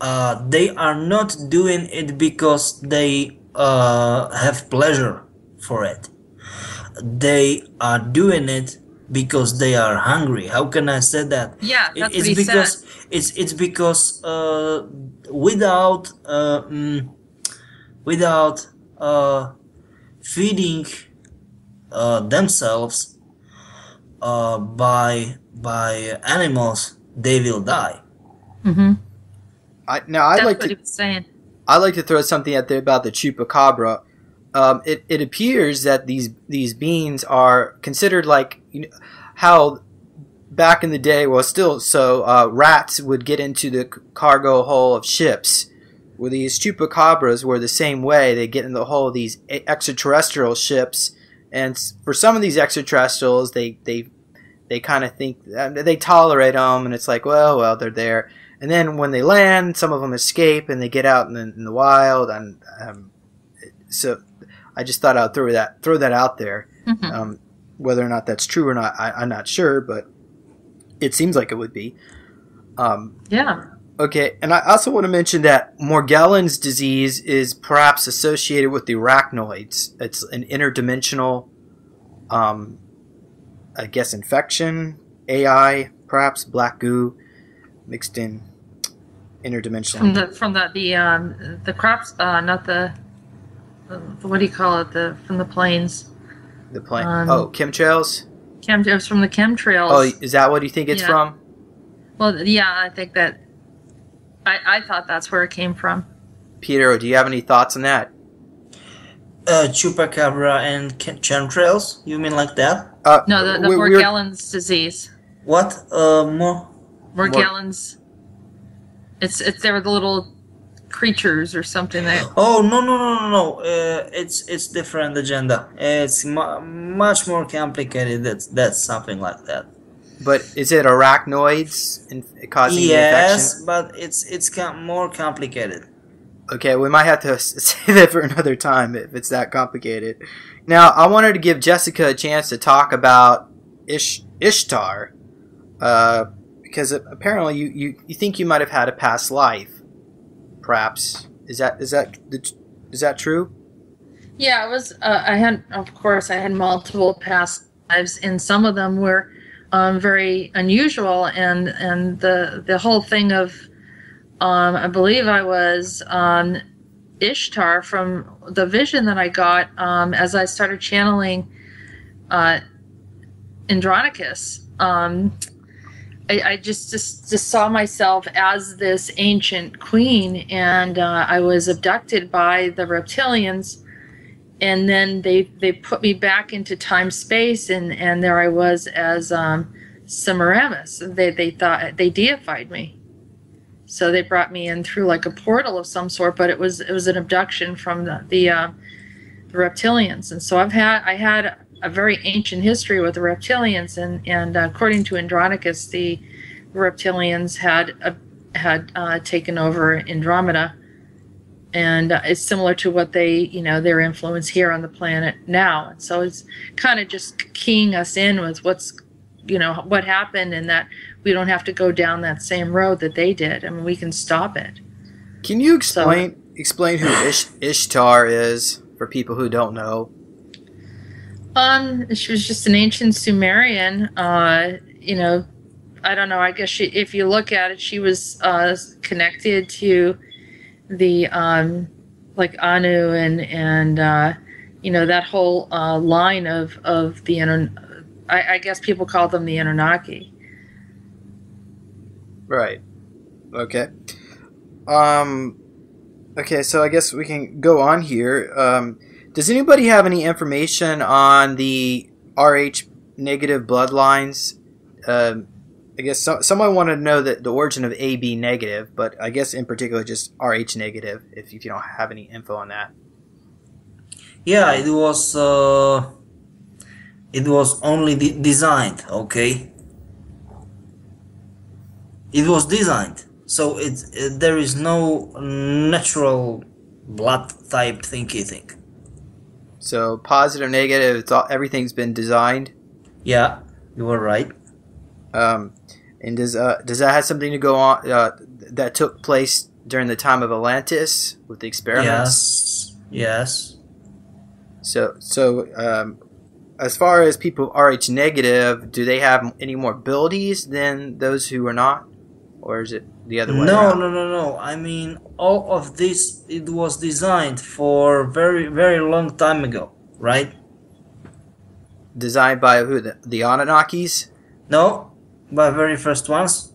Uh, they are not doing it because they uh, have pleasure for it. They are doing it because they are hungry. How can I say that? Yeah, that's it's what because said. it's it's because uh, without uh, mm, without uh, feeding uh, themselves uh, by by animals, they will die. hmm I, now I'd like what to he saying. I'd like to throw something out there about the chupacabra. Um, it, it appears that these these beings are considered like you know, how back in the day, well, still so uh, rats would get into the cargo hull of ships. Well, these chupacabras were the same way. They get in the hull of these extraterrestrial ships, and for some of these extraterrestrials, they they they kind of think uh, they tolerate them, and it's like, well, well, they're there. And then when they land, some of them escape and they get out in the, in the wild. And um, so, I just thought I'd throw that throw that out there. Mhm. Um, whether or not that's true or not, I, I'm not sure, but it seems like it would be. Um, Yeah. okay, and I also want to mention that Morgellons disease is perhaps associated with the arachnoids. It's an interdimensional, um, I guess, infection. AI, perhaps black goo mixed in interdimensional. From the from the the um the crops uh not the, the what do you call it the from the planes the plant. um, oh, chemtrails. Chemtrails from the chemtrails. Oh, is that what you think it's Yeah. from? Well, yeah, I think that. I I thought that's where it came from. Peter, do you have any thoughts on that? Uh, chupacabra and chemtrails? You mean like that? Uh, No, the, the we- we're- Morgellons disease. What? Uh, more? Morgellons. It's it's they were the little creatures or something that. Oh no no no no no! Uh, it's it's different agenda. It's mu- much more complicated. That's that's something like that. But is it arachnoids in, causing the yes, infection? but it's it's com- more complicated. Okay, we might have to say that for another time if it's that complicated. Now, I wanted to give Jessica a chance to talk about Ish- Ishtar, uh, because apparently you, you, you think you might have had a past life. Perhaps is that is that is that true? Yeah, it was. Uh, I had, of course, I had multiple past lives, and some of them were um, very unusual. And and the the whole thing of, um, I believe I was um, Ishtar from the vision that I got um, as I started channeling uh, Andronicus. Um, I, I just, just just saw myself as this ancient queen, and uh, I was abducted by the reptilians, and then they they put me back into time space, and and there I was as um, Semiramis. They they thought they deified me, so they brought me in through like a portal of some sort, but it was it was an abduction from the the, uh, the reptilians, and so I've had I had a very ancient history with the reptilians, and and according to Andronicus, the reptilians had uh, had uh, taken over Andromeda, and uh, it's similar to what they, you know, their influence here on the planet now. And so it's kind of just keying us in with what's, you know, what happened, and that we don't have to go down that same road that they did. I mean, we can stop it. Can you explain explain who Ish- Ishtar is for people who don't know? Um, she was just an ancient Sumerian. Uh, you know, I don't know. I guess she, if you look at it, she was uh, connected to the um, like Anu and and uh, you know that whole uh, line of of the Anon- I, I guess people call them the Anunnaki. Right. Okay. Um. Okay, so I guess we can go on here. Um, does anybody have any information on the Rh negative bloodlines? Um, I guess so, someone wanted to know that the origin of AB negative, but I guess in particular just Rh negative. If, if you don't have any info on that. Yeah, it was. Uh, it was only de- designed. Okay. It was designed, so it, there is no natural blood type thinky thing. So positive, negative, it's all, everything's been designed. Yeah, you were right. Um, and does uh, does that have something to go on uh, that took place during the time of Atlantis with the experiments? Yes. Yes. So so um, as far as people Rh negative, do they have any more abilities than those who are not, or is it the other way No, around? no, no, no. I mean, all of this it was designed for very, very long time ago, right? Designed by who? The, the Anunnakis. No, by very first ones.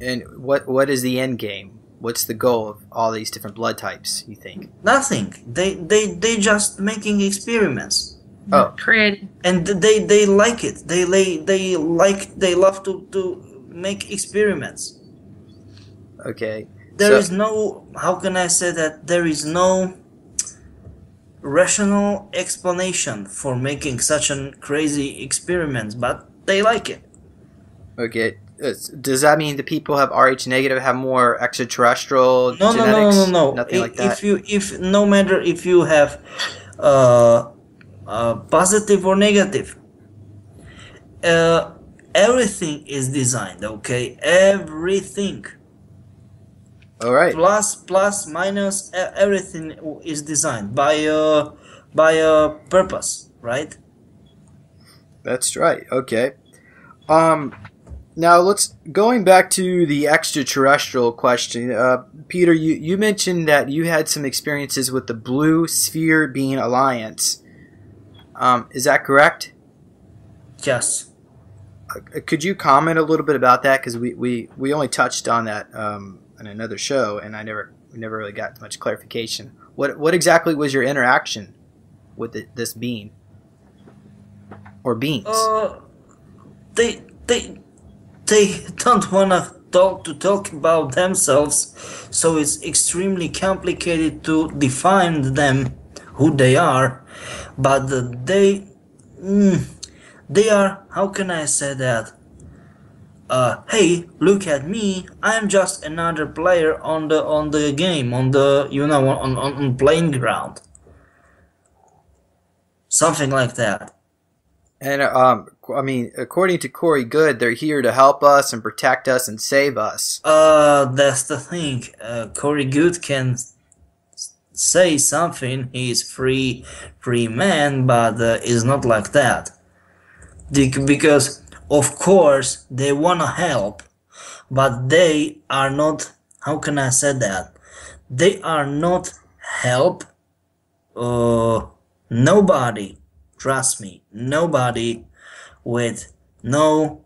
And what what is the end game? What's the goal of all these different blood types? You think? Nothing. They, they, they just making experiments, Oh, Created. and they, they like it. They, they, they like, they love to, to make experiments. Okay. There So- is no, how can I say that? There is no rational explanation for making such an crazy experiments, but they like it. Okay. Uh, Does that mean the people have Rh negative have more extraterrestrial No, no, genetics? no, no, no. Nothing I- like that. If you, if no matter if you have uh, uh, positive or negative, uh, everything is designed. Okay, everything All right. plus plus minus everything is designed by a by a purpose, right? That's right. Okay. Um, now let's going back to the extraterrestrial question. Uh, Peter, you you mentioned that you had some experiences with the Blue Sphere Being Alliance. Um, is that correct? Yes. Uh, could you comment a little bit about that? Because we, we, we only touched on that um, another show, and I never never really got much clarification. What what exactly was your interaction with the, this being or beings? Uh, they they they don't wanna talk to talk about themselves, so it's extremely complicated to define them, who they are. But they, mm, they are. How can I say that? Uh, hey, look at me! I'm just another player on the on the game, on the you know on on, on playing ground. Something like that. And um, I mean, according to Corey Goode, they're here to help us and protect us and save us. Uh, that's the thing. Uh, Corey Goode can say something. He's free, free man, but uh, it's not like that. Bec- Because of course they wanna help, but they are not. How can I say that? They are not help. Uh, nobody. Trust me, nobody with no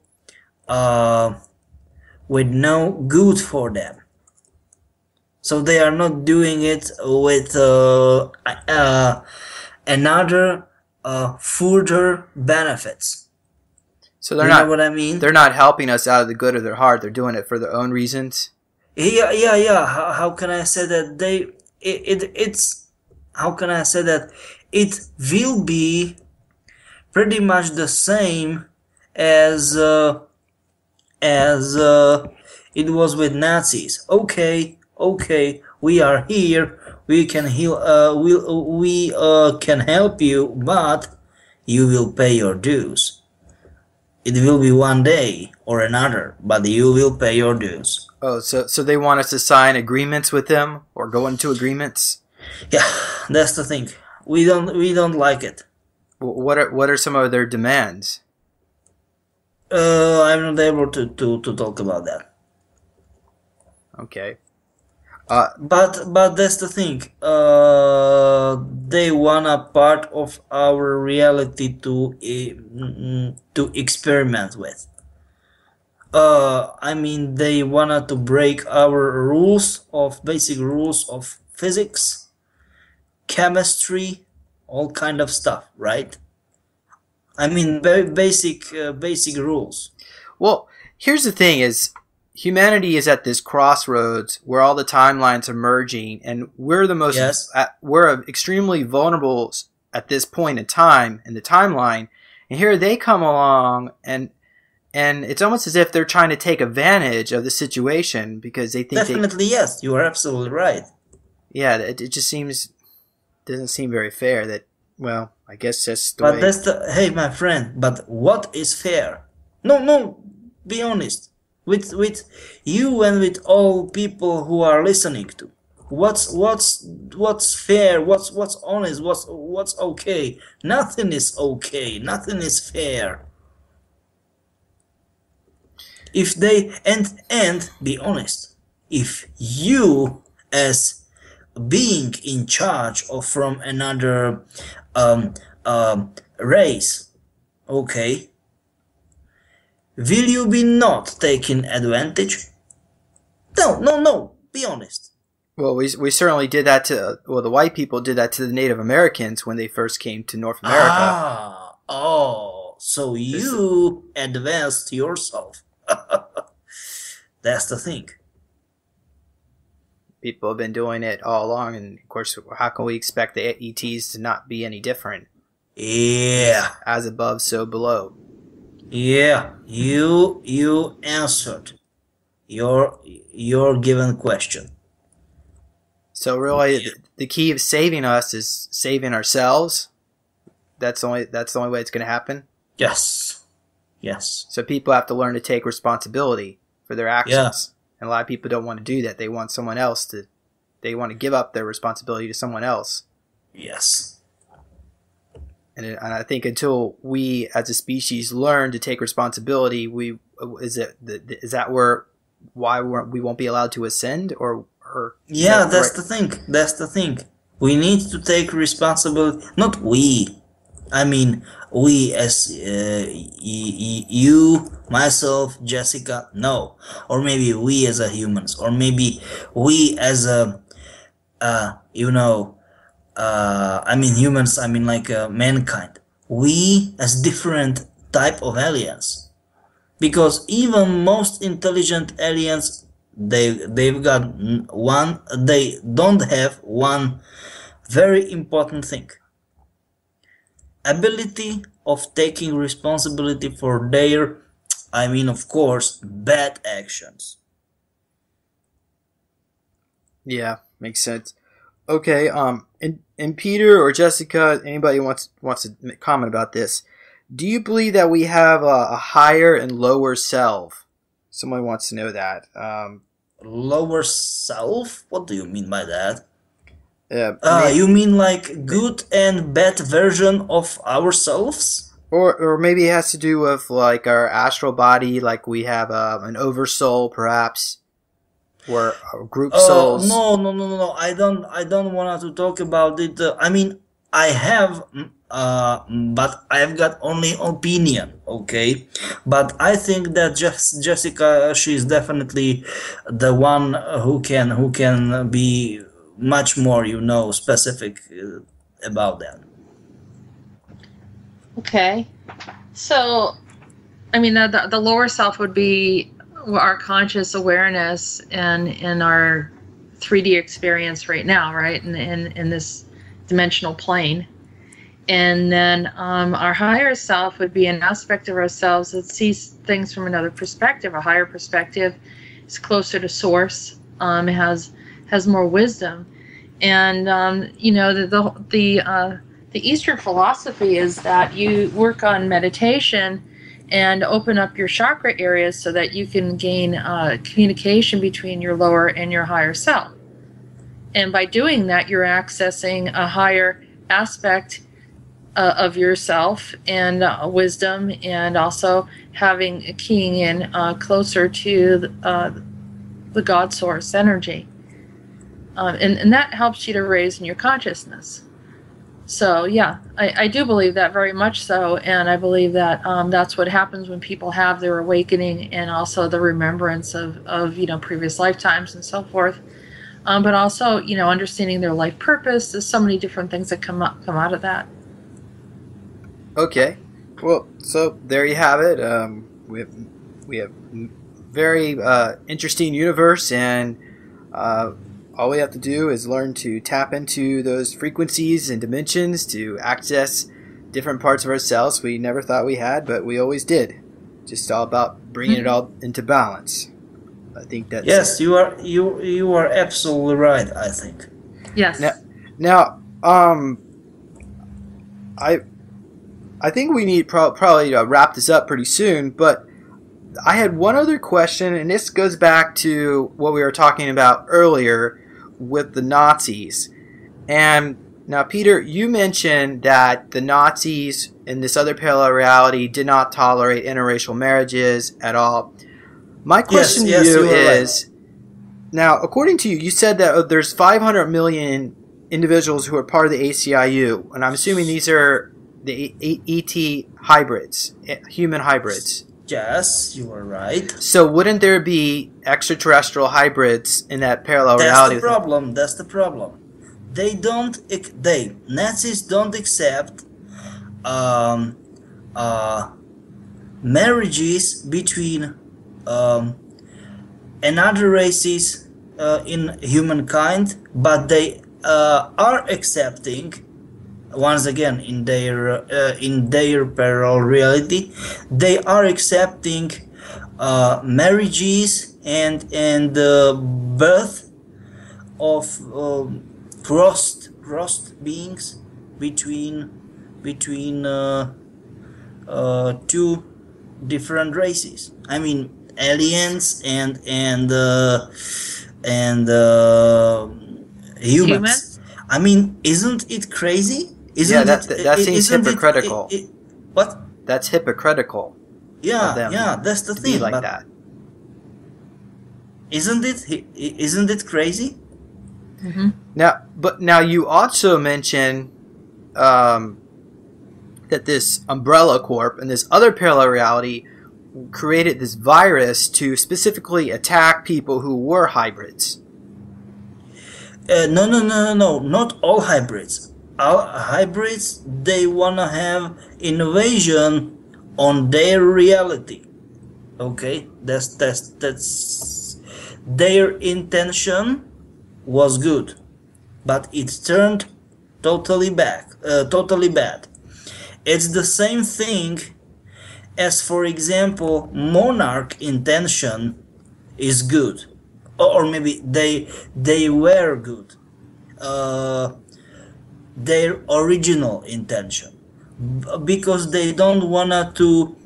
uh with no good for them. So they are not doing it with uh, uh, another uh, further benefits. So they're you not know what I mean? they're not helping us out of the good of their heart. They're doing it for their own reasons. Yeah, yeah, yeah. How, how can I say that they? It, it it's how can I say that it will be pretty much the same as uh, as uh, it was with Nazis. Okay, okay, we are here. We can heal. Uh, we we uh, can help you, but you will pay your dues. It will be one day or another, but you will pay your dues. Oh, so so they want us to sign agreements with them or go into agreements? Yeah, that's the thing. We don't we don't like it. What are what are some of their demands? Uh, I'm not able to, to, to talk about that. Okay. Uh, But but that's the thing. Uh, they want a part of our reality to mm, to experiment with. Uh, I mean, they wanted to break our rules of basic rules of physics, chemistry, all kind of stuff, right? I mean, very basic uh, basic rules. well, here's the thing: is humanity is at this crossroads where all the timelines are merging, and we're the most Yes. at, we're extremely vulnerable at this point in time in the timeline, and here they come along and. And it's almost as if they're trying to take advantage of the situation because they think they, Definitely, yes, you are absolutely right. yeah, it, it just seems doesn't seem very fair that well, I guess that's the But way. that's the hey, my friend. But what is fair? No, no. Be honest with with you and with all people who are listening to. What's what's what's fair? What's what's honest? What's what's okay? Nothing is okay. Nothing is fair. If they and and be honest, if you as being in charge of from another um, um, race, okay, will you be not taking advantage? No, no, no. Be honest. Well, we, we certainly did that to well, the white people did that to the Native Americans when they first came to North America. Ah, oh, so you advanced yourself. That's the thing. People have been doing it all along, and of course, how can we expect the ETs to not be any different? Yeah. As above, so below. Yeah, you you answered your your given question. So really, the, the key of saving us is saving ourselves. That's the only that's the only way it's going to happen. Yes. Yes. So people have to learn to take responsibility for their actions. And a lot of people don't want to do that. They want someone else to. They want to give up their responsibility to someone else. Yes. And, it, and I think until we as a species learn to take responsibility, we is it is that where why we're, we won't be allowed to ascend or or Yeah, that that's right? the thing. That's the thing. We need to take responsibility. Not we. I mean, we as uh, you, myself, Jessica. No, or maybe we as a humans, or maybe we as a, uh, you know, uh, I mean humans. I mean like uh, mankind. We as different type of aliens, because even most intelligent aliens they they've got one they don't have one very important thing ability of taking responsibility for their i mean of course bad actions Yeah, makes sense. Okay, um, and and Peter or Jessica, anybody wants wants to comment about this? Do you believe that we have a, a higher and lower self? Someone wants to know that. Um, lower self what do you mean by that Yeah. uh, you mean like good and bad version of ourselves or or maybe it has to do with like our astral body, like we have uh, an oversoul, perhaps, or uh, group Uh, souls. no, no, no, no, no. I don't. I don't want to talk about it. Uh, I mean, I have, mm, uh, but I've got only opinion. Okay, but I think that just Jessica, she's definitely the one who can who can be much more, you know, specific uh, about that. Okay. So, I mean, the, the, the lower self would be our conscious awareness and in our 3D experience right now, right? In, in, in this dimensional plane. And then um, our higher self would be an aspect of ourselves that sees things from another perspective. A higher perspective is closer to source, um, has has more wisdom, and um, you know the the the, uh, the Eastern philosophy is that you work on meditation and open up your chakra areas so that you can gain uh, communication between your lower and your higher self. And by doing that, you're accessing a higher aspect uh, of yourself and uh, wisdom, and also having keying in uh, closer to uh, the God source energy. Um, and, and that helps you to raise in your consciousness. So yeah, I, I do believe that very much so, and I believe that um, that's what happens when people have their awakening and also the remembrance of, of you know previous lifetimes and so forth. Um, but also you know understanding their life purpose. There's so many different things that come up come out of that. Okay, well, so there you have it. Um, we have we have very uh, interesting universe and. Uh, all we have to do is learn to tap into those frequencies and dimensions to access different parts of ourselves we never thought we had, but we always did. Just all about bringing it all into balance. I think that's yes, you are you you are absolutely right. I think. Yes. Now, now um, I I think we need pro- probably to wrap this up pretty soon, but I had one other question, and this goes back to what we were talking about earlier with the Nazis. And now, Peter, you mentioned that the Nazis in this other parallel reality did not tolerate interracial marriages at all. My question yes, to you, you is right. now, according to you, you said that uh, there's 500 million individuals who are part of the ACIU, and I'm assuming these are the ET hybrids, eh, human hybrids. Yes, you are right. So wouldn't there be extraterrestrial hybrids in that parallel That's reality? That's the problem. That's the problem. They don't. They Nazis don't accept um, uh, marriages between um, another races uh, in humankind, but they uh, are accepting once again in their uh, in their parallel reality they are accepting uh, marriages and and the birth of um, crossed crossed beings between between uh, uh two different races. I mean aliens and and uh, and uh, humans. humans? I mean isn't it crazy isn't yeah, that, it, that seems hypocritical. It, it, what? That's hypocritical. Yeah, yeah, that's the thing. like that. Isn't it? Isn't it crazy? Mm-hmm. Now, but now you also mention um, that this Umbrella Corp and this other parallel reality created this virus to specifically attack people who were hybrids. Uh, no, no, no, no, no, not all hybrids hybrids they want to have invasion on their reality. Okay that's that's that's their intention was good but it turned totally back uh, totally bad. It's the same thing as for example monarch intention is good or maybe they they were good. Uh, their original intention. Because they don't want to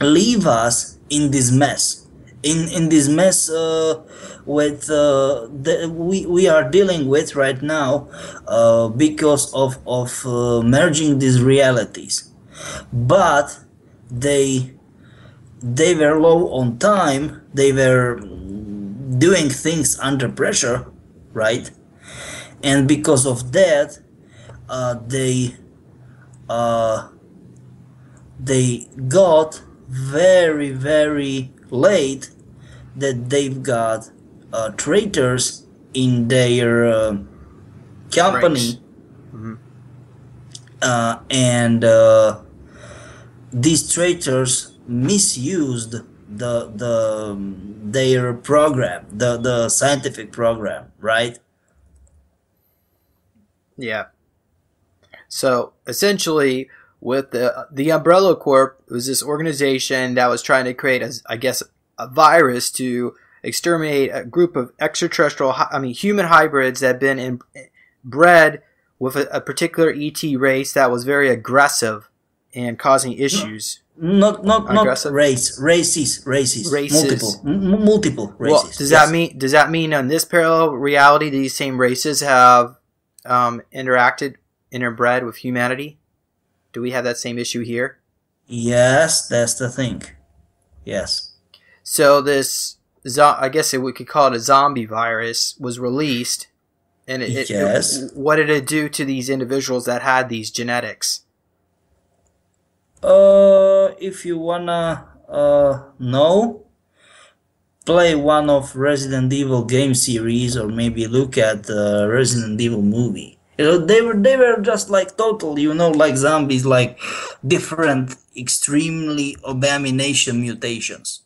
leave us in this mess. In in this mess uh, with uh, we we are dealing with right now uh, because of of uh, merging these realities. But they they were low on time. They were doing things under pressure right and because of that uh, they uh, they got very very late that they've got uh, traitors in their uh, company. Mm-hmm. uh, and uh, these traitors misused the the their program the the scientific program right yeah. So essentially, with the the Umbrella Corp, it was this organization that was trying to create, a, I guess, a virus to exterminate a group of extraterrestrial, I mean, human hybrids that had been in, bred with a, a, particular ET race that was very aggressive and causing issues. Not not not race races races races multiple m- multiple races. Well, does yes. that mean does that mean in this parallel reality these same races have um, interacted interbred with humanity? Do we have that same issue here? Yes, that's the thing. Yes. So this, I guess we could call it a zombie virus, was released, and it, yes. It, what did it do to these individuals that had these genetics? Uh, if you wanna uh know, play one of Resident Evil game series, or maybe look at the Resident Evil movie. You know they were they were just like total you know like zombies like different extremely abomination mutations.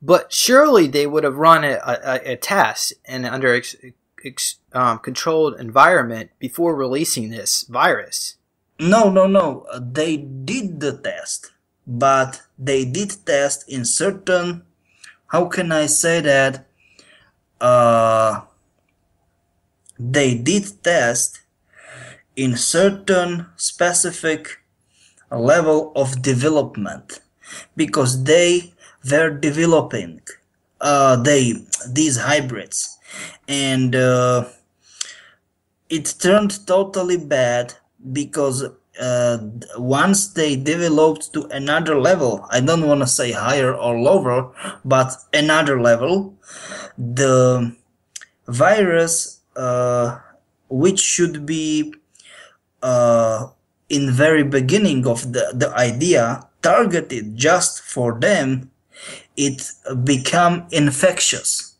But surely they would have run a, a, a test and under ex, ex, um, controlled environment before releasing this virus. No no no. They did the test but they did test in certain how can i say that uh they did test in certain specific level of development because they were developing uh, they these hybrids. And uh, it turned totally bad because uh, once they developed to another level i don't want to say higher or lower but another level the virus uh, which should be uh, in the very beginning of the, the idea targeted just for them it become infectious.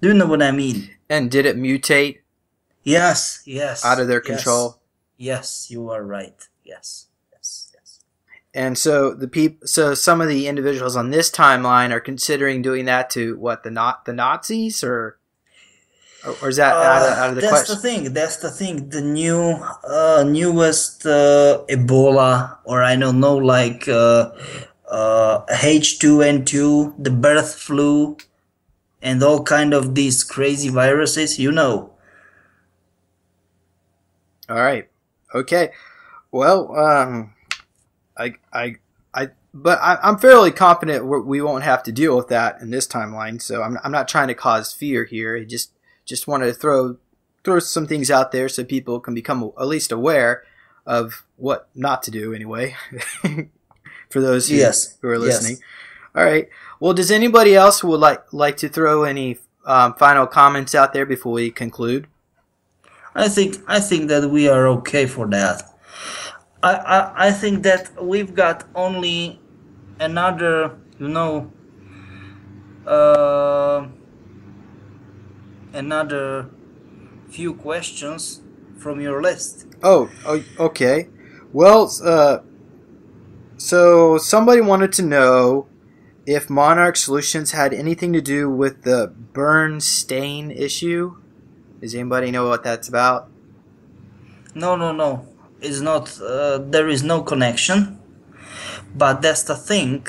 Do you know what i mean? And did it mutate? Yes yes out of their control? Yes, yes you are right yes yes yes and so the people so some of the individuals on this timeline are considering doing that to what the not the nazis or or is that uh, out, of, out, of, the that's question? the thing. That's the thing. The new, uh, newest uh, Ebola, or I don't know, like uh, H2N2, uh, the bird flu, and all kind of these crazy viruses. You know. All right. Okay. Well, um, I, I, I, but I, am fairly confident we won't have to deal with that in this timeline. So I'm, I'm not trying to cause fear here. It just just wanted to throw throw some things out there so people can become at least aware of what not to do anyway for those who, yes. who are listening yes. all right well does anybody else would like like to throw any um, final comments out there before we conclude i think i think that we are okay for that i i, I think that we've got only another you know uh another few questions from your list. Oh, oh okay. Well, uh, so somebody wanted to know if Monarch Solutions had anything to do with the Berenstain issue. Does anybody know what that's about? No, no, no. It's not. Uh, there is no connection. But that's the thing.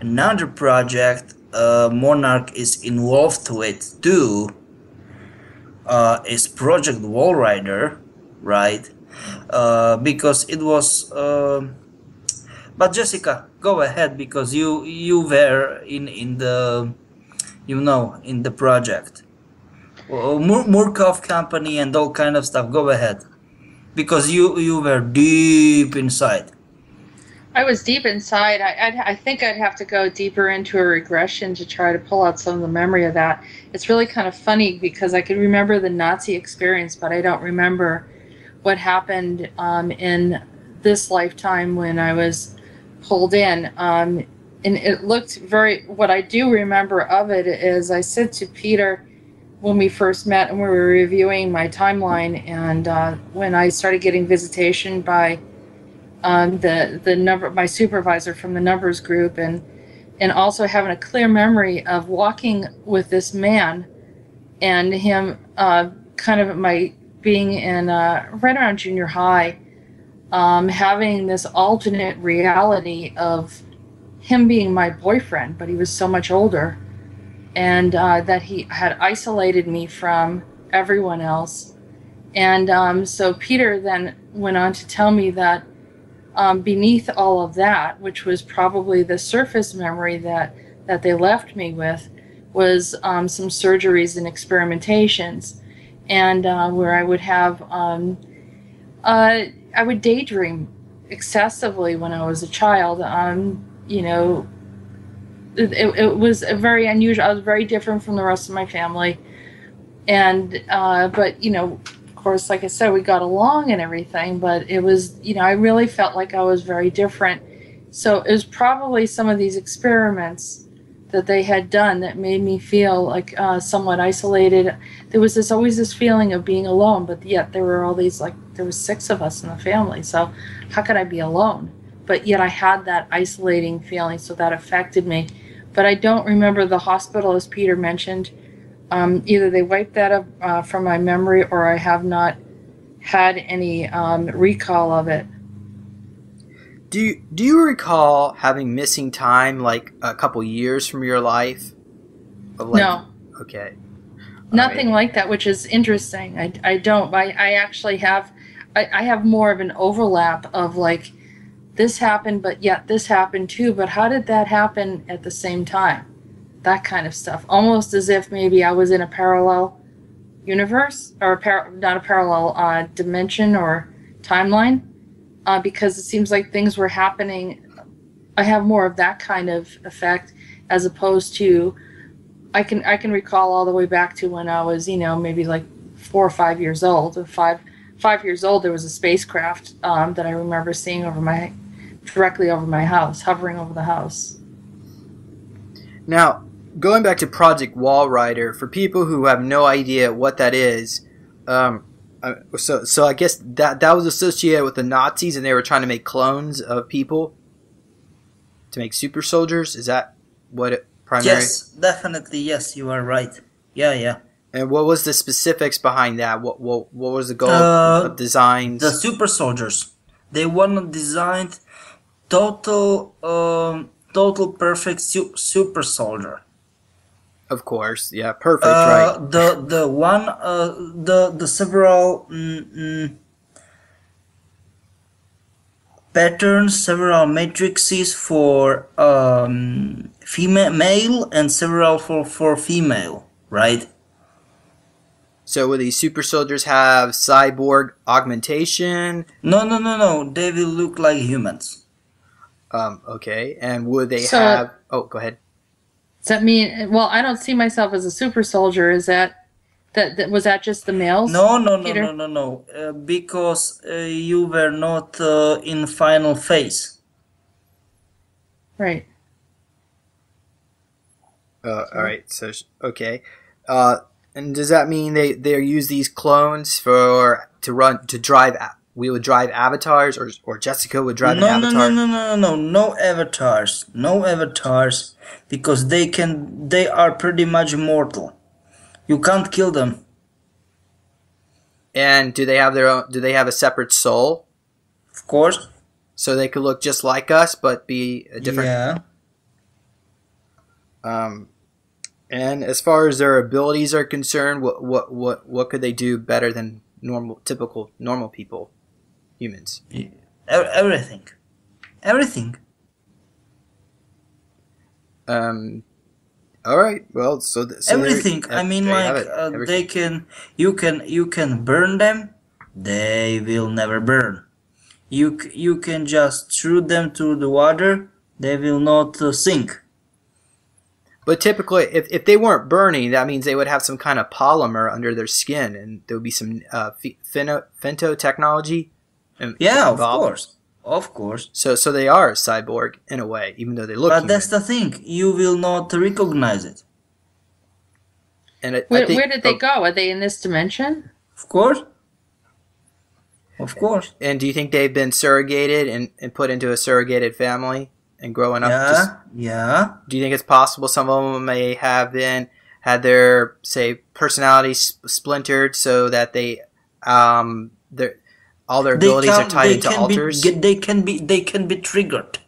Another project uh, Monarch is involved with too uh, is Project Walrider right? Uh, because it was. Uh, but Jessica, go ahead because you you were in in the, you know, in the project. Mur- Murkoff company and all kind of stuff. Go ahead, because you you were deep inside. I was deep inside. I, I'd, I think I'd have to go deeper into a regression to try to pull out some of the memory of that. It's really kind of funny because I can remember the Nazi experience, but I don't remember what happened um, in this lifetime when I was pulled in. Um, and it looked very, what I do remember of it is I said to Peter when we first met and we were reviewing my timeline, and uh, when I started getting visitation by um, the the number my supervisor from the numbers group and and also having a clear memory of walking with this man and him uh, kind of my being in uh, right around junior high um, having this alternate reality of him being my boyfriend, but he was so much older, and uh, that he had isolated me from everyone else. And um, so Peter then went on to tell me that um, beneath all of that, which was probably the surface memory that that they left me with, was um, some surgeries and experimentations, and uh, where I would have um, uh, I would daydream excessively when I was a child. Um, you know, it, it was a very unusual. I was very different from the rest of my family, and uh, but you know, of course, like I said, we got along and everything. But it was, you know, I really felt like I was very different. So it was probably some of these experiments that they had done that made me feel like uh, somewhat isolated. There was this always this feeling of being alone, but yet there were all these like there was six of us in the family, so how could I be alone? But yet I had that isolating feeling, so that affected me. But I don't remember the hospital, as Peter mentioned. Um, either they wiped that up uh, from my memory, or I have not had any um, recall of it. Do you, do you recall having missing time like a couple years from your life? Like, no. Okay. Nothing right. like that, which is interesting. I, I don't. I, I actually have I, I have more of an overlap of like this happened, but yet this happened too. But how did that happen at the same time? That kind of stuff. Almost as if maybe I was in a parallel universe or a par- not a parallel uh, dimension or timeline uh, because it seems like things were happening. I have more of that kind of effect as opposed to I can I can recall all the way back to when I was you know maybe like four or five years old, five five years old, there was a spacecraft um, that I remember seeing over my directly over my house, hovering over the house. Now, going back to Project Walrider, for people who have no idea what that is, um, uh, so so I guess that that was associated with the Nazis, and they were trying to make clones of people to make super soldiers. Is that what it primary? Yes, definitely. Yes, you are right. Yeah, yeah. And what was the specifics behind that? What what, what was the goal uh, of designs? The super soldiers. They want to design total um, total perfect su- super soldier. Of course, yeah, perfect, uh, right? The the one uh, the the several mm, mm, patterns, several matrices for um, female male and several for for female, right? So will these super soldiers have cyborg augmentation? No, no, no, no. They will look like humans. Um, okay. And would they so, have? Oh, go ahead. Does that mean? Well, I don't see myself as a super soldier. Is that that, that was that just the males? No, no, no, Peter? no, no, no. Uh, because uh, you were not uh, in final phase. Right. Uh, all right. So okay. Uh, and does that mean they they use these clones for to run to drive? We would drive avatars, or or Jessica would drive no, an avatar. No, no, no, no, no, no avatars, no avatars, because they can. They are pretty much mortal. You can't kill them. And do they have their own? Do they have a separate soul? Of course. So they could look just like us, but be a different. Yeah. Um, and as far as their abilities are concerned, what what what what could they do better than normal, typical normal people, humans? Everything, everything. Um. All right. Well, so, th- so everything. I mean, like uh, they can, you can, you can burn them. They will never burn. You you can just shoot them to the water. They will not uh, sink but typically, if, if they weren't burning, that means they would have some kind of polymer under their skin, and there would be some uh, pheno, femto technology. Yeah, involved. of course, of course. So, so they are a cyborg in a way, even though they look. But human. that's the thing; you will not recognize it. And it, where, think, where, did they oh, go? Are they in this dimension? Of course. Of course. And do you think they've been surrogated and, and put into a surrogated family? and growing up. Yeah, just, yeah. Do you think it's possible some of them may have been had their say personality splintered so that they um their all their abilities are tied into alters. be they can be they can be triggered.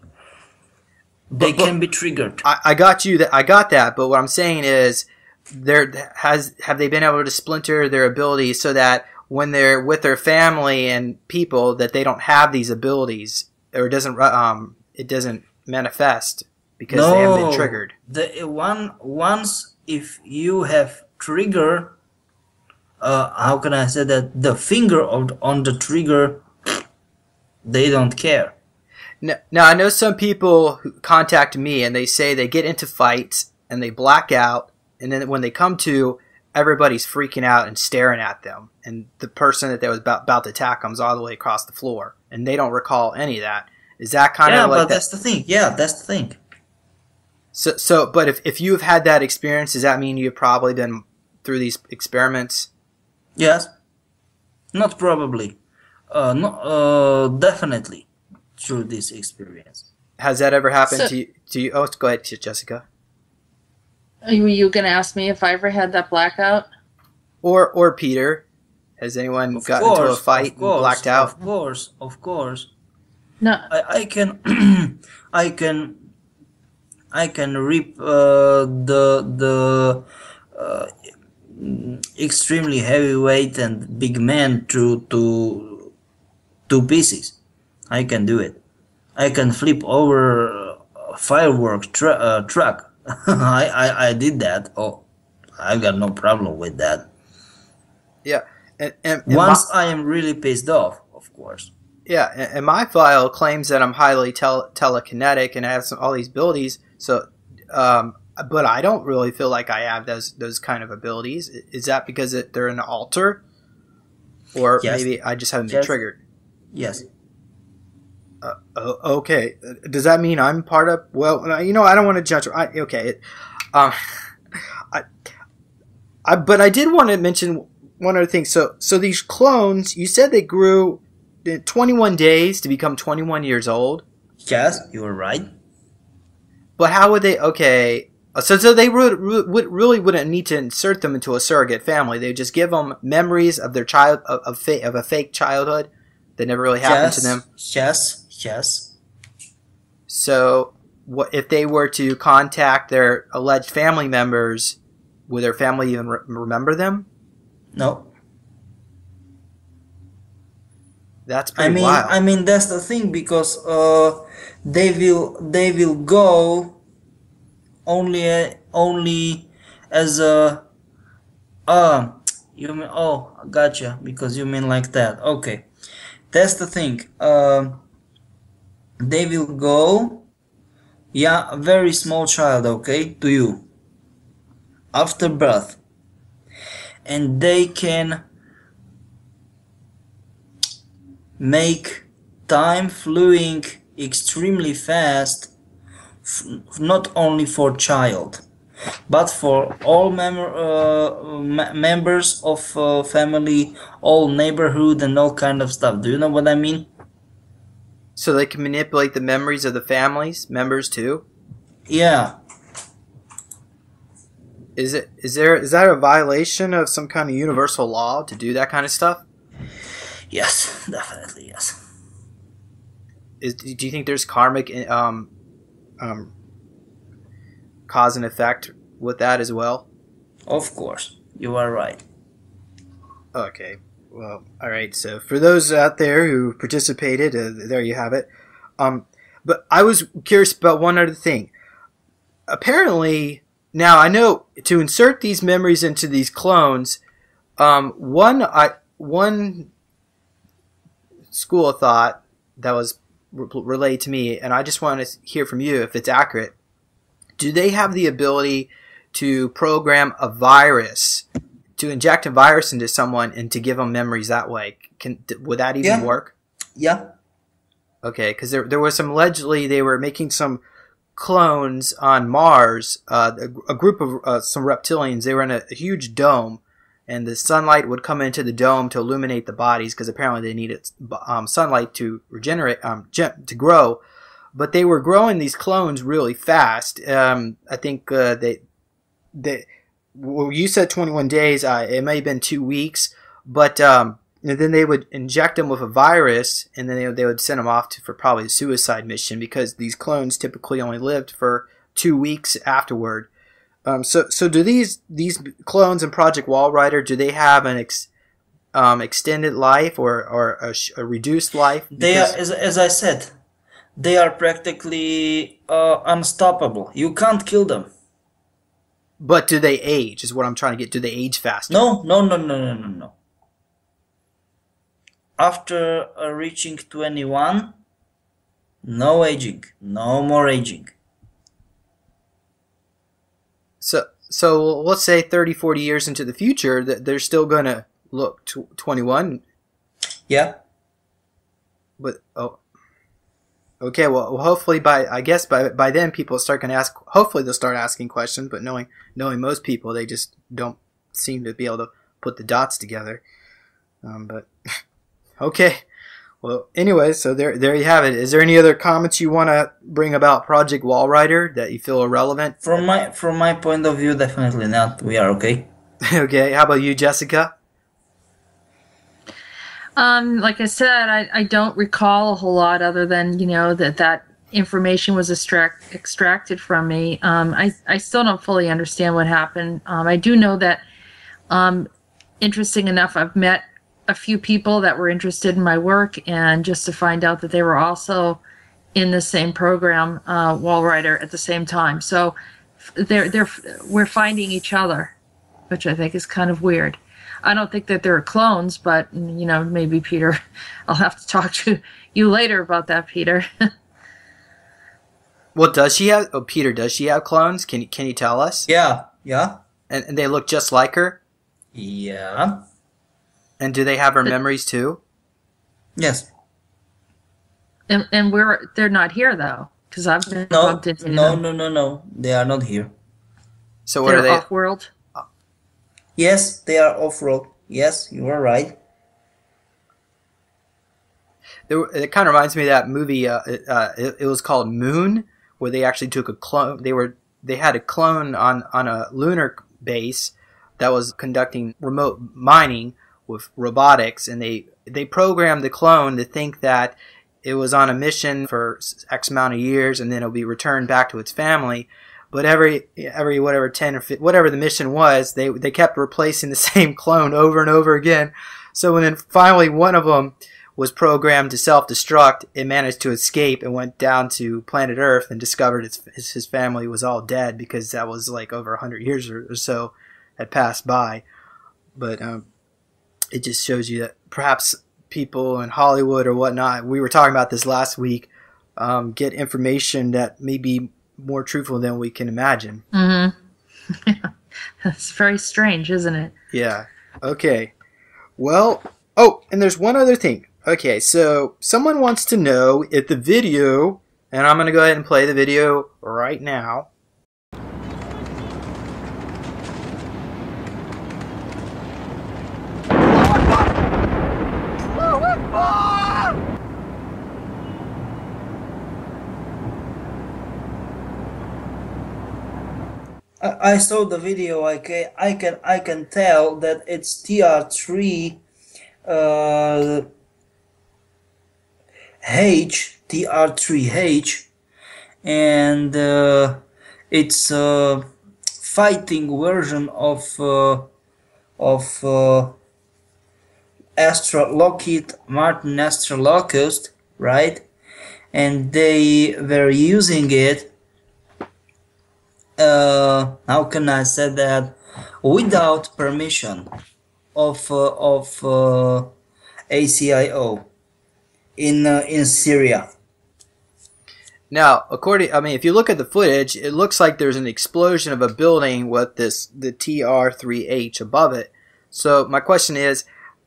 They But- but- can be triggered. I, I got you that I got that, but what I'm saying is there has have they been able to splinter their abilities so that when they're with their family and people that they don't have these abilities or it doesn't um it doesn't manifest because they haven't been triggered. The one once if you have trigger, uh, how can I say that the finger of, on the trigger, they don't care. Now, now I know some people who contact me and they say they get into fights and they black out and then when they come to everybody's freaking out and staring at them and the person that they was about, about to attack comes all the way across the floor and they don't recall any of that. Is that kind yeah, of like but that? that's the thing. Yeah, that's the thing. So, so, but if, if you've had that experience, does that mean you've probably been through these experiments? Yes, not probably, uh, no, uh, definitely through this experience. Has that ever happened So- to you? To you? Oh, go ahead, Jessica. Are you going to ask me if I ever had that blackout? Or, or Peter. Has anyone Of gotten course, into a fight of and course, blacked out? Of course, of course. No. I, I can I can I can rip uh, the the uh, extremely heavyweight and big man to to two pieces. I can do it. I can flip over a firework tr- uh, truck. I, I I did that. Oh, I got no problem with that. Yeah. And, and, and Once I am really pissed off, of course. yeah, and, and my file claims that I'm highly tel- telekinetic and I have some, all these abilities. So, um, but I don't really feel like I have those those kind of abilities. Is that because it, they're an alter, or Yes. maybe I just haven't been triggered? Yes. Oh, okay. Does that mean I'm part of? Well, you know, I don't want to judge. I, okay. Um, I, I, but I did want to mention one other thing. So, so these clones, you said they grew in 21 days to become 21 years old. Yes, you are right. But how would they? Okay. So, so they would, would really wouldn't need to insert them into a surrogate family. They would just give them memories of their child of of, fa- of a fake childhood that never really happened yes, to them. Yes, yes. So, what if they were to contact their alleged family members? Would their family even re- remember them? No, That's I mean, wild. I mean that's the thing because uh, they will they will go only only as a uh you mean oh gotcha because you mean like that. Okay. That's the thing. Um they will go yeah a very small child okay to you. After birth. And they can make time flowing extremely fast not only for child but for all mem- uh, m- members of uh, family all neighborhood and all kind of stuff do you know what i mean so they can manipulate the memories of the families members too. yeah Is it? Is there? Is that a violation of some kind of universal law to do that kind of stuff? yes definitely yes Is do you think there's karmic um, um, cause and effect with that as well? of course you are right Okay. Well, all right. So for those out there who participated, uh, there you have it. Um, but I was curious about one other thing. Apparently, now I know to insert these memories into these clones. Um, one, I one school of thought that was relayed to me, and I just want to hear from you if it's accurate. Do they have the ability to program a virus to inject a virus into someone and to give them memories that way. Can would that even Yeah. work? yeah Okay, because there there was some allegedly they were making some clones on Mars. Uh, a, a group of uh, some reptilians. They were in a, a huge dome, and the sunlight would come into the dome to illuminate the bodies because apparently they needed um, sunlight to regenerate um, to grow. But they were growing these clones really fast. Um, I think uh, they they well, you said 21 days. Uh, it may have been two weeks, but um, then they would inject them with a virus, and then they, they would send them off to, for probably a suicide mission because these clones typically only lived for two weeks afterward. Um, so, so do these these clones in Project Walrider do they have an ex, um, extended life or or a, sh- a reduced life? They are, as, as I said, they are practically uh, unstoppable. You can't kill them. but do they age? Is what I'm trying to get. Do they age faster? No, no, no, no, no, no, no. After uh, reaching 21, no aging, no more aging. So, so let's say 30, 40 years into the future, that they're still gonna look tw 21. Yeah, But oh, okay. Well, well, hopefully by I guess by by then people start gonna ask. Hopefully they'll start asking questions. But knowing knowing most people, they just don't seem to be able to put the dots together. Um, but okay. Well, anyway, so there there you have it. Is there any other comments you want to bring about Project Walrider that you feel are relevant? from my from my point of view, definitely not. We are okay. okay. How about you, Jessica? Um, like I said, I, I don't recall a whole lot other than you know that that information was extract, extracted from me. Um, I I still don't fully understand what happened. Um, I do know that, um, interesting enough, I've met a few people that were interested in my work, and just to find out that they were also in the same program, uh, Walrider, at the same time. So they're they're we're finding each other, which I think is kind of weird. I don't think that they're clones, but you know, maybe Peter, I'll have to talk to you later about that, Peter. Well, does she have? Oh, Peter, does she have clones? Can you can you tell us? Yeah, yeah, And, and they look just like her. yeah. And do they have her memories too? Yes. and and we're they're not here though, because I've been No, bumped into no, them. no, no, no. They are not here. So what they're are they? off world. Yes, they are off-road. Yes, you are right. It, it kind of reminds me of that movie. Uh, it, uh, it, it was called Moon, where they actually took a clone. They were they had a clone on on a lunar base that was conducting remote mining with robotics, and they they programmed the clone to think that it was on a mission for X amount of years, and then it'll be returned back to its family. But every every whatever ten or 15, whatever the mission was, they they kept replacing the same clone over and over again. So when then finally one of them was programmed to self-destruct, it managed to escape and went down to planet Earth and discovered its, his, family was all dead because that was like over 100 years or so had passed by. But um, it just shows you that perhaps people in Hollywood or whatnot, we were talking about this last week, um, get information that may be more truthful than we can imagine. Mm-hmm. That's very strange, isn't it? Yeah. Okay. Well, oh, and there's one other thing. Okay, so someone wants to know if the video, and I'm going to go ahead and play the video right now. I, saw the video. I can, I can, I can tell that it's TR3 uh, H, TR3H, and uh, it's a fighting version of uh, of uh, Lockheed Martin Astra Locust, right? And they were using it uh, how can I say that without permission of uh, of uh, ACIO in uh, in Syria. Now, according, I mean, if you look at the footage, it looks like there's an explosion of a building with this the TR3H above it. So my question is,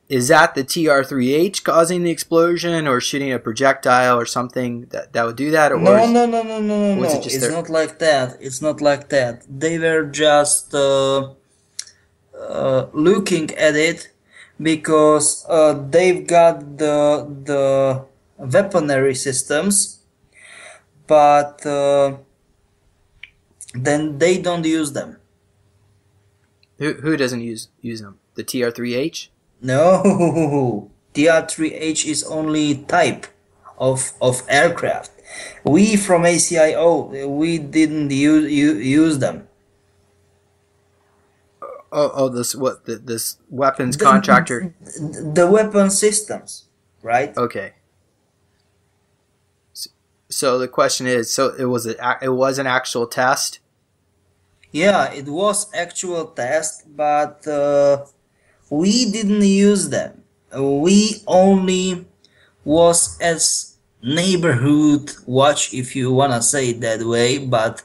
is that the TR3H causing the explosion, or shooting a projectile or something that, that would do that, or No, is- no, no, no, no, no, it It's their- not like that. It's not like that. They were just uh, uh, looking at it because uh, they've got the the weaponry systems, but uh, then they don't use them. who, who doesn't use use them? The TR3H. No, TR3H is only type of of aircraft. We from ACIO we didn't use use them. Oh, oh, this what the, this weapons contractor. The, the weapon systems, right? Okay. So, so the question is, so it was a, it was an actual test. Yeah, it was actual test, but uh, we didn't use them. We only was as neighborhood watch, if you wanna say it that way, but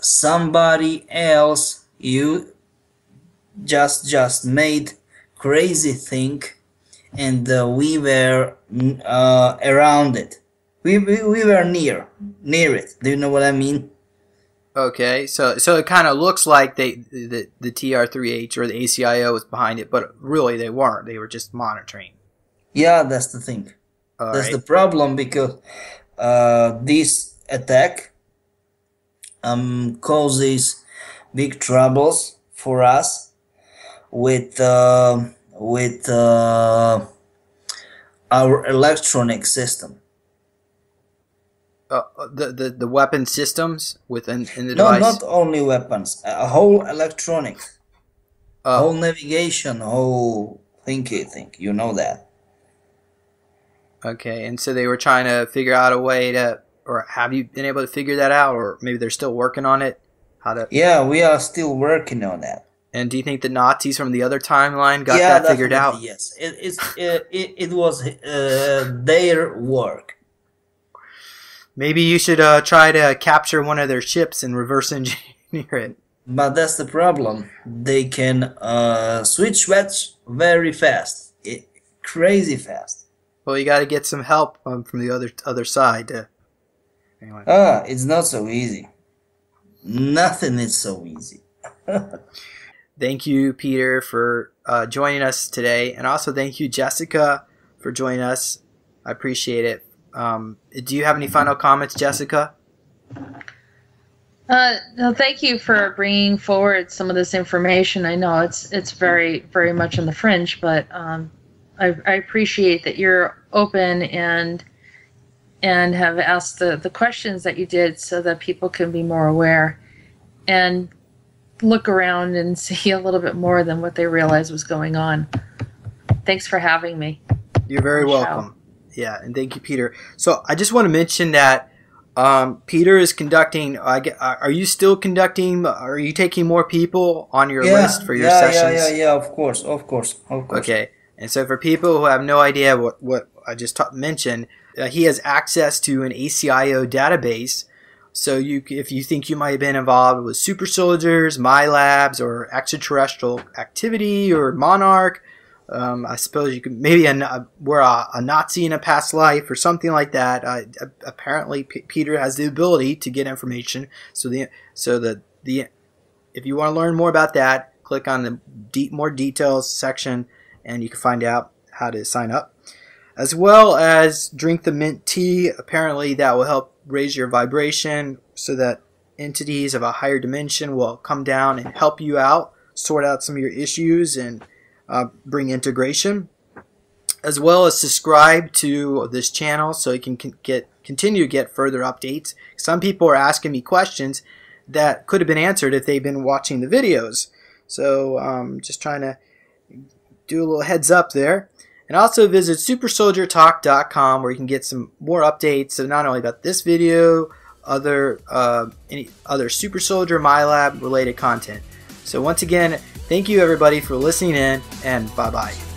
somebody else you just just made crazy thing and uh, we were uh, around it. We, we, we were near near it. Do you know what i mean okay so so it kind of looks like they the, the tr3h or the acio was behind it but really they weren't they were just monitoring yeah that's the thing All that's right. the problem because uh, this attack um, causes big troubles for us with uh, with uh, our electronic system. Uh, the, the the weapon systems within in the no, device. not only weapons, a whole electronic, uh, whole navigation, whole thinky thing. You know that. Okay, and so they were trying to figure out a way to, or have you been able to figure that out, or maybe they're still working on it? How to? Yeah, we are still working on that. And do you think the Nazis from the other timeline got yeah, that figured out? Yes, it, it's, it, it, it was uh, their work. Maybe you should uh, try to capture one of their ships and reverse engineer it. But that's the problem. They can uh, switch switch very fast, it, crazy fast. Well, you got to get some help um, from the other other side. To... Anyway. Ah, it's not so easy. Nothing is so easy. thank you, Peter, for uh, joining us today, and also thank you, Jessica, for joining us. I appreciate it. Um, do you have any final comments, Jessica? Uh, no, thank you for bringing forward some of this information. I know it's it's very very much on the fringe, but um, I, I appreciate that you're open and and have asked the, the questions that you did so that people can be more aware. And look around and see a little bit more than what they realized was going on. Thanks for having me. You're very welcome. Yeah, and thank you, Peter. So I just want to mention that um, Peter is conducting. Uh, are you still conducting? Are you taking more people on your yeah, list for your yeah, sessions? Yeah, yeah, yeah. Of course, of course, of course. Okay, and so for people who have no idea what what I just ta- mentioned, uh, he has access to an ACIO database so you, if you think you might have been involved with super soldiers, milabs, or extraterrestrial activity, or Monarch, um, I suppose you could maybe a, were a, a, Nazi in a past life or something like that. Uh, apparently, P- Peter has the ability to get information. So the so the the if you want to learn more about that, click on the deep, more details section, and you can find out how to sign up, as well as drink the mint tea. Apparently, that will help raise your vibration so that entities of a higher dimension will come down and help you out, sort out some of your issues, and uh, bring integration. As well as subscribe to this channel so you can get continue to get further updates. Some people are asking me questions that could have been answered if they've been watching the videos. So um, just trying to do a little heads up there. And also visit supersoldiertalk.com where you can get some more updates so not only about this video, other uh, any other Super Soldier milab related content. So once again, thank you everybody for listening in and bye bye.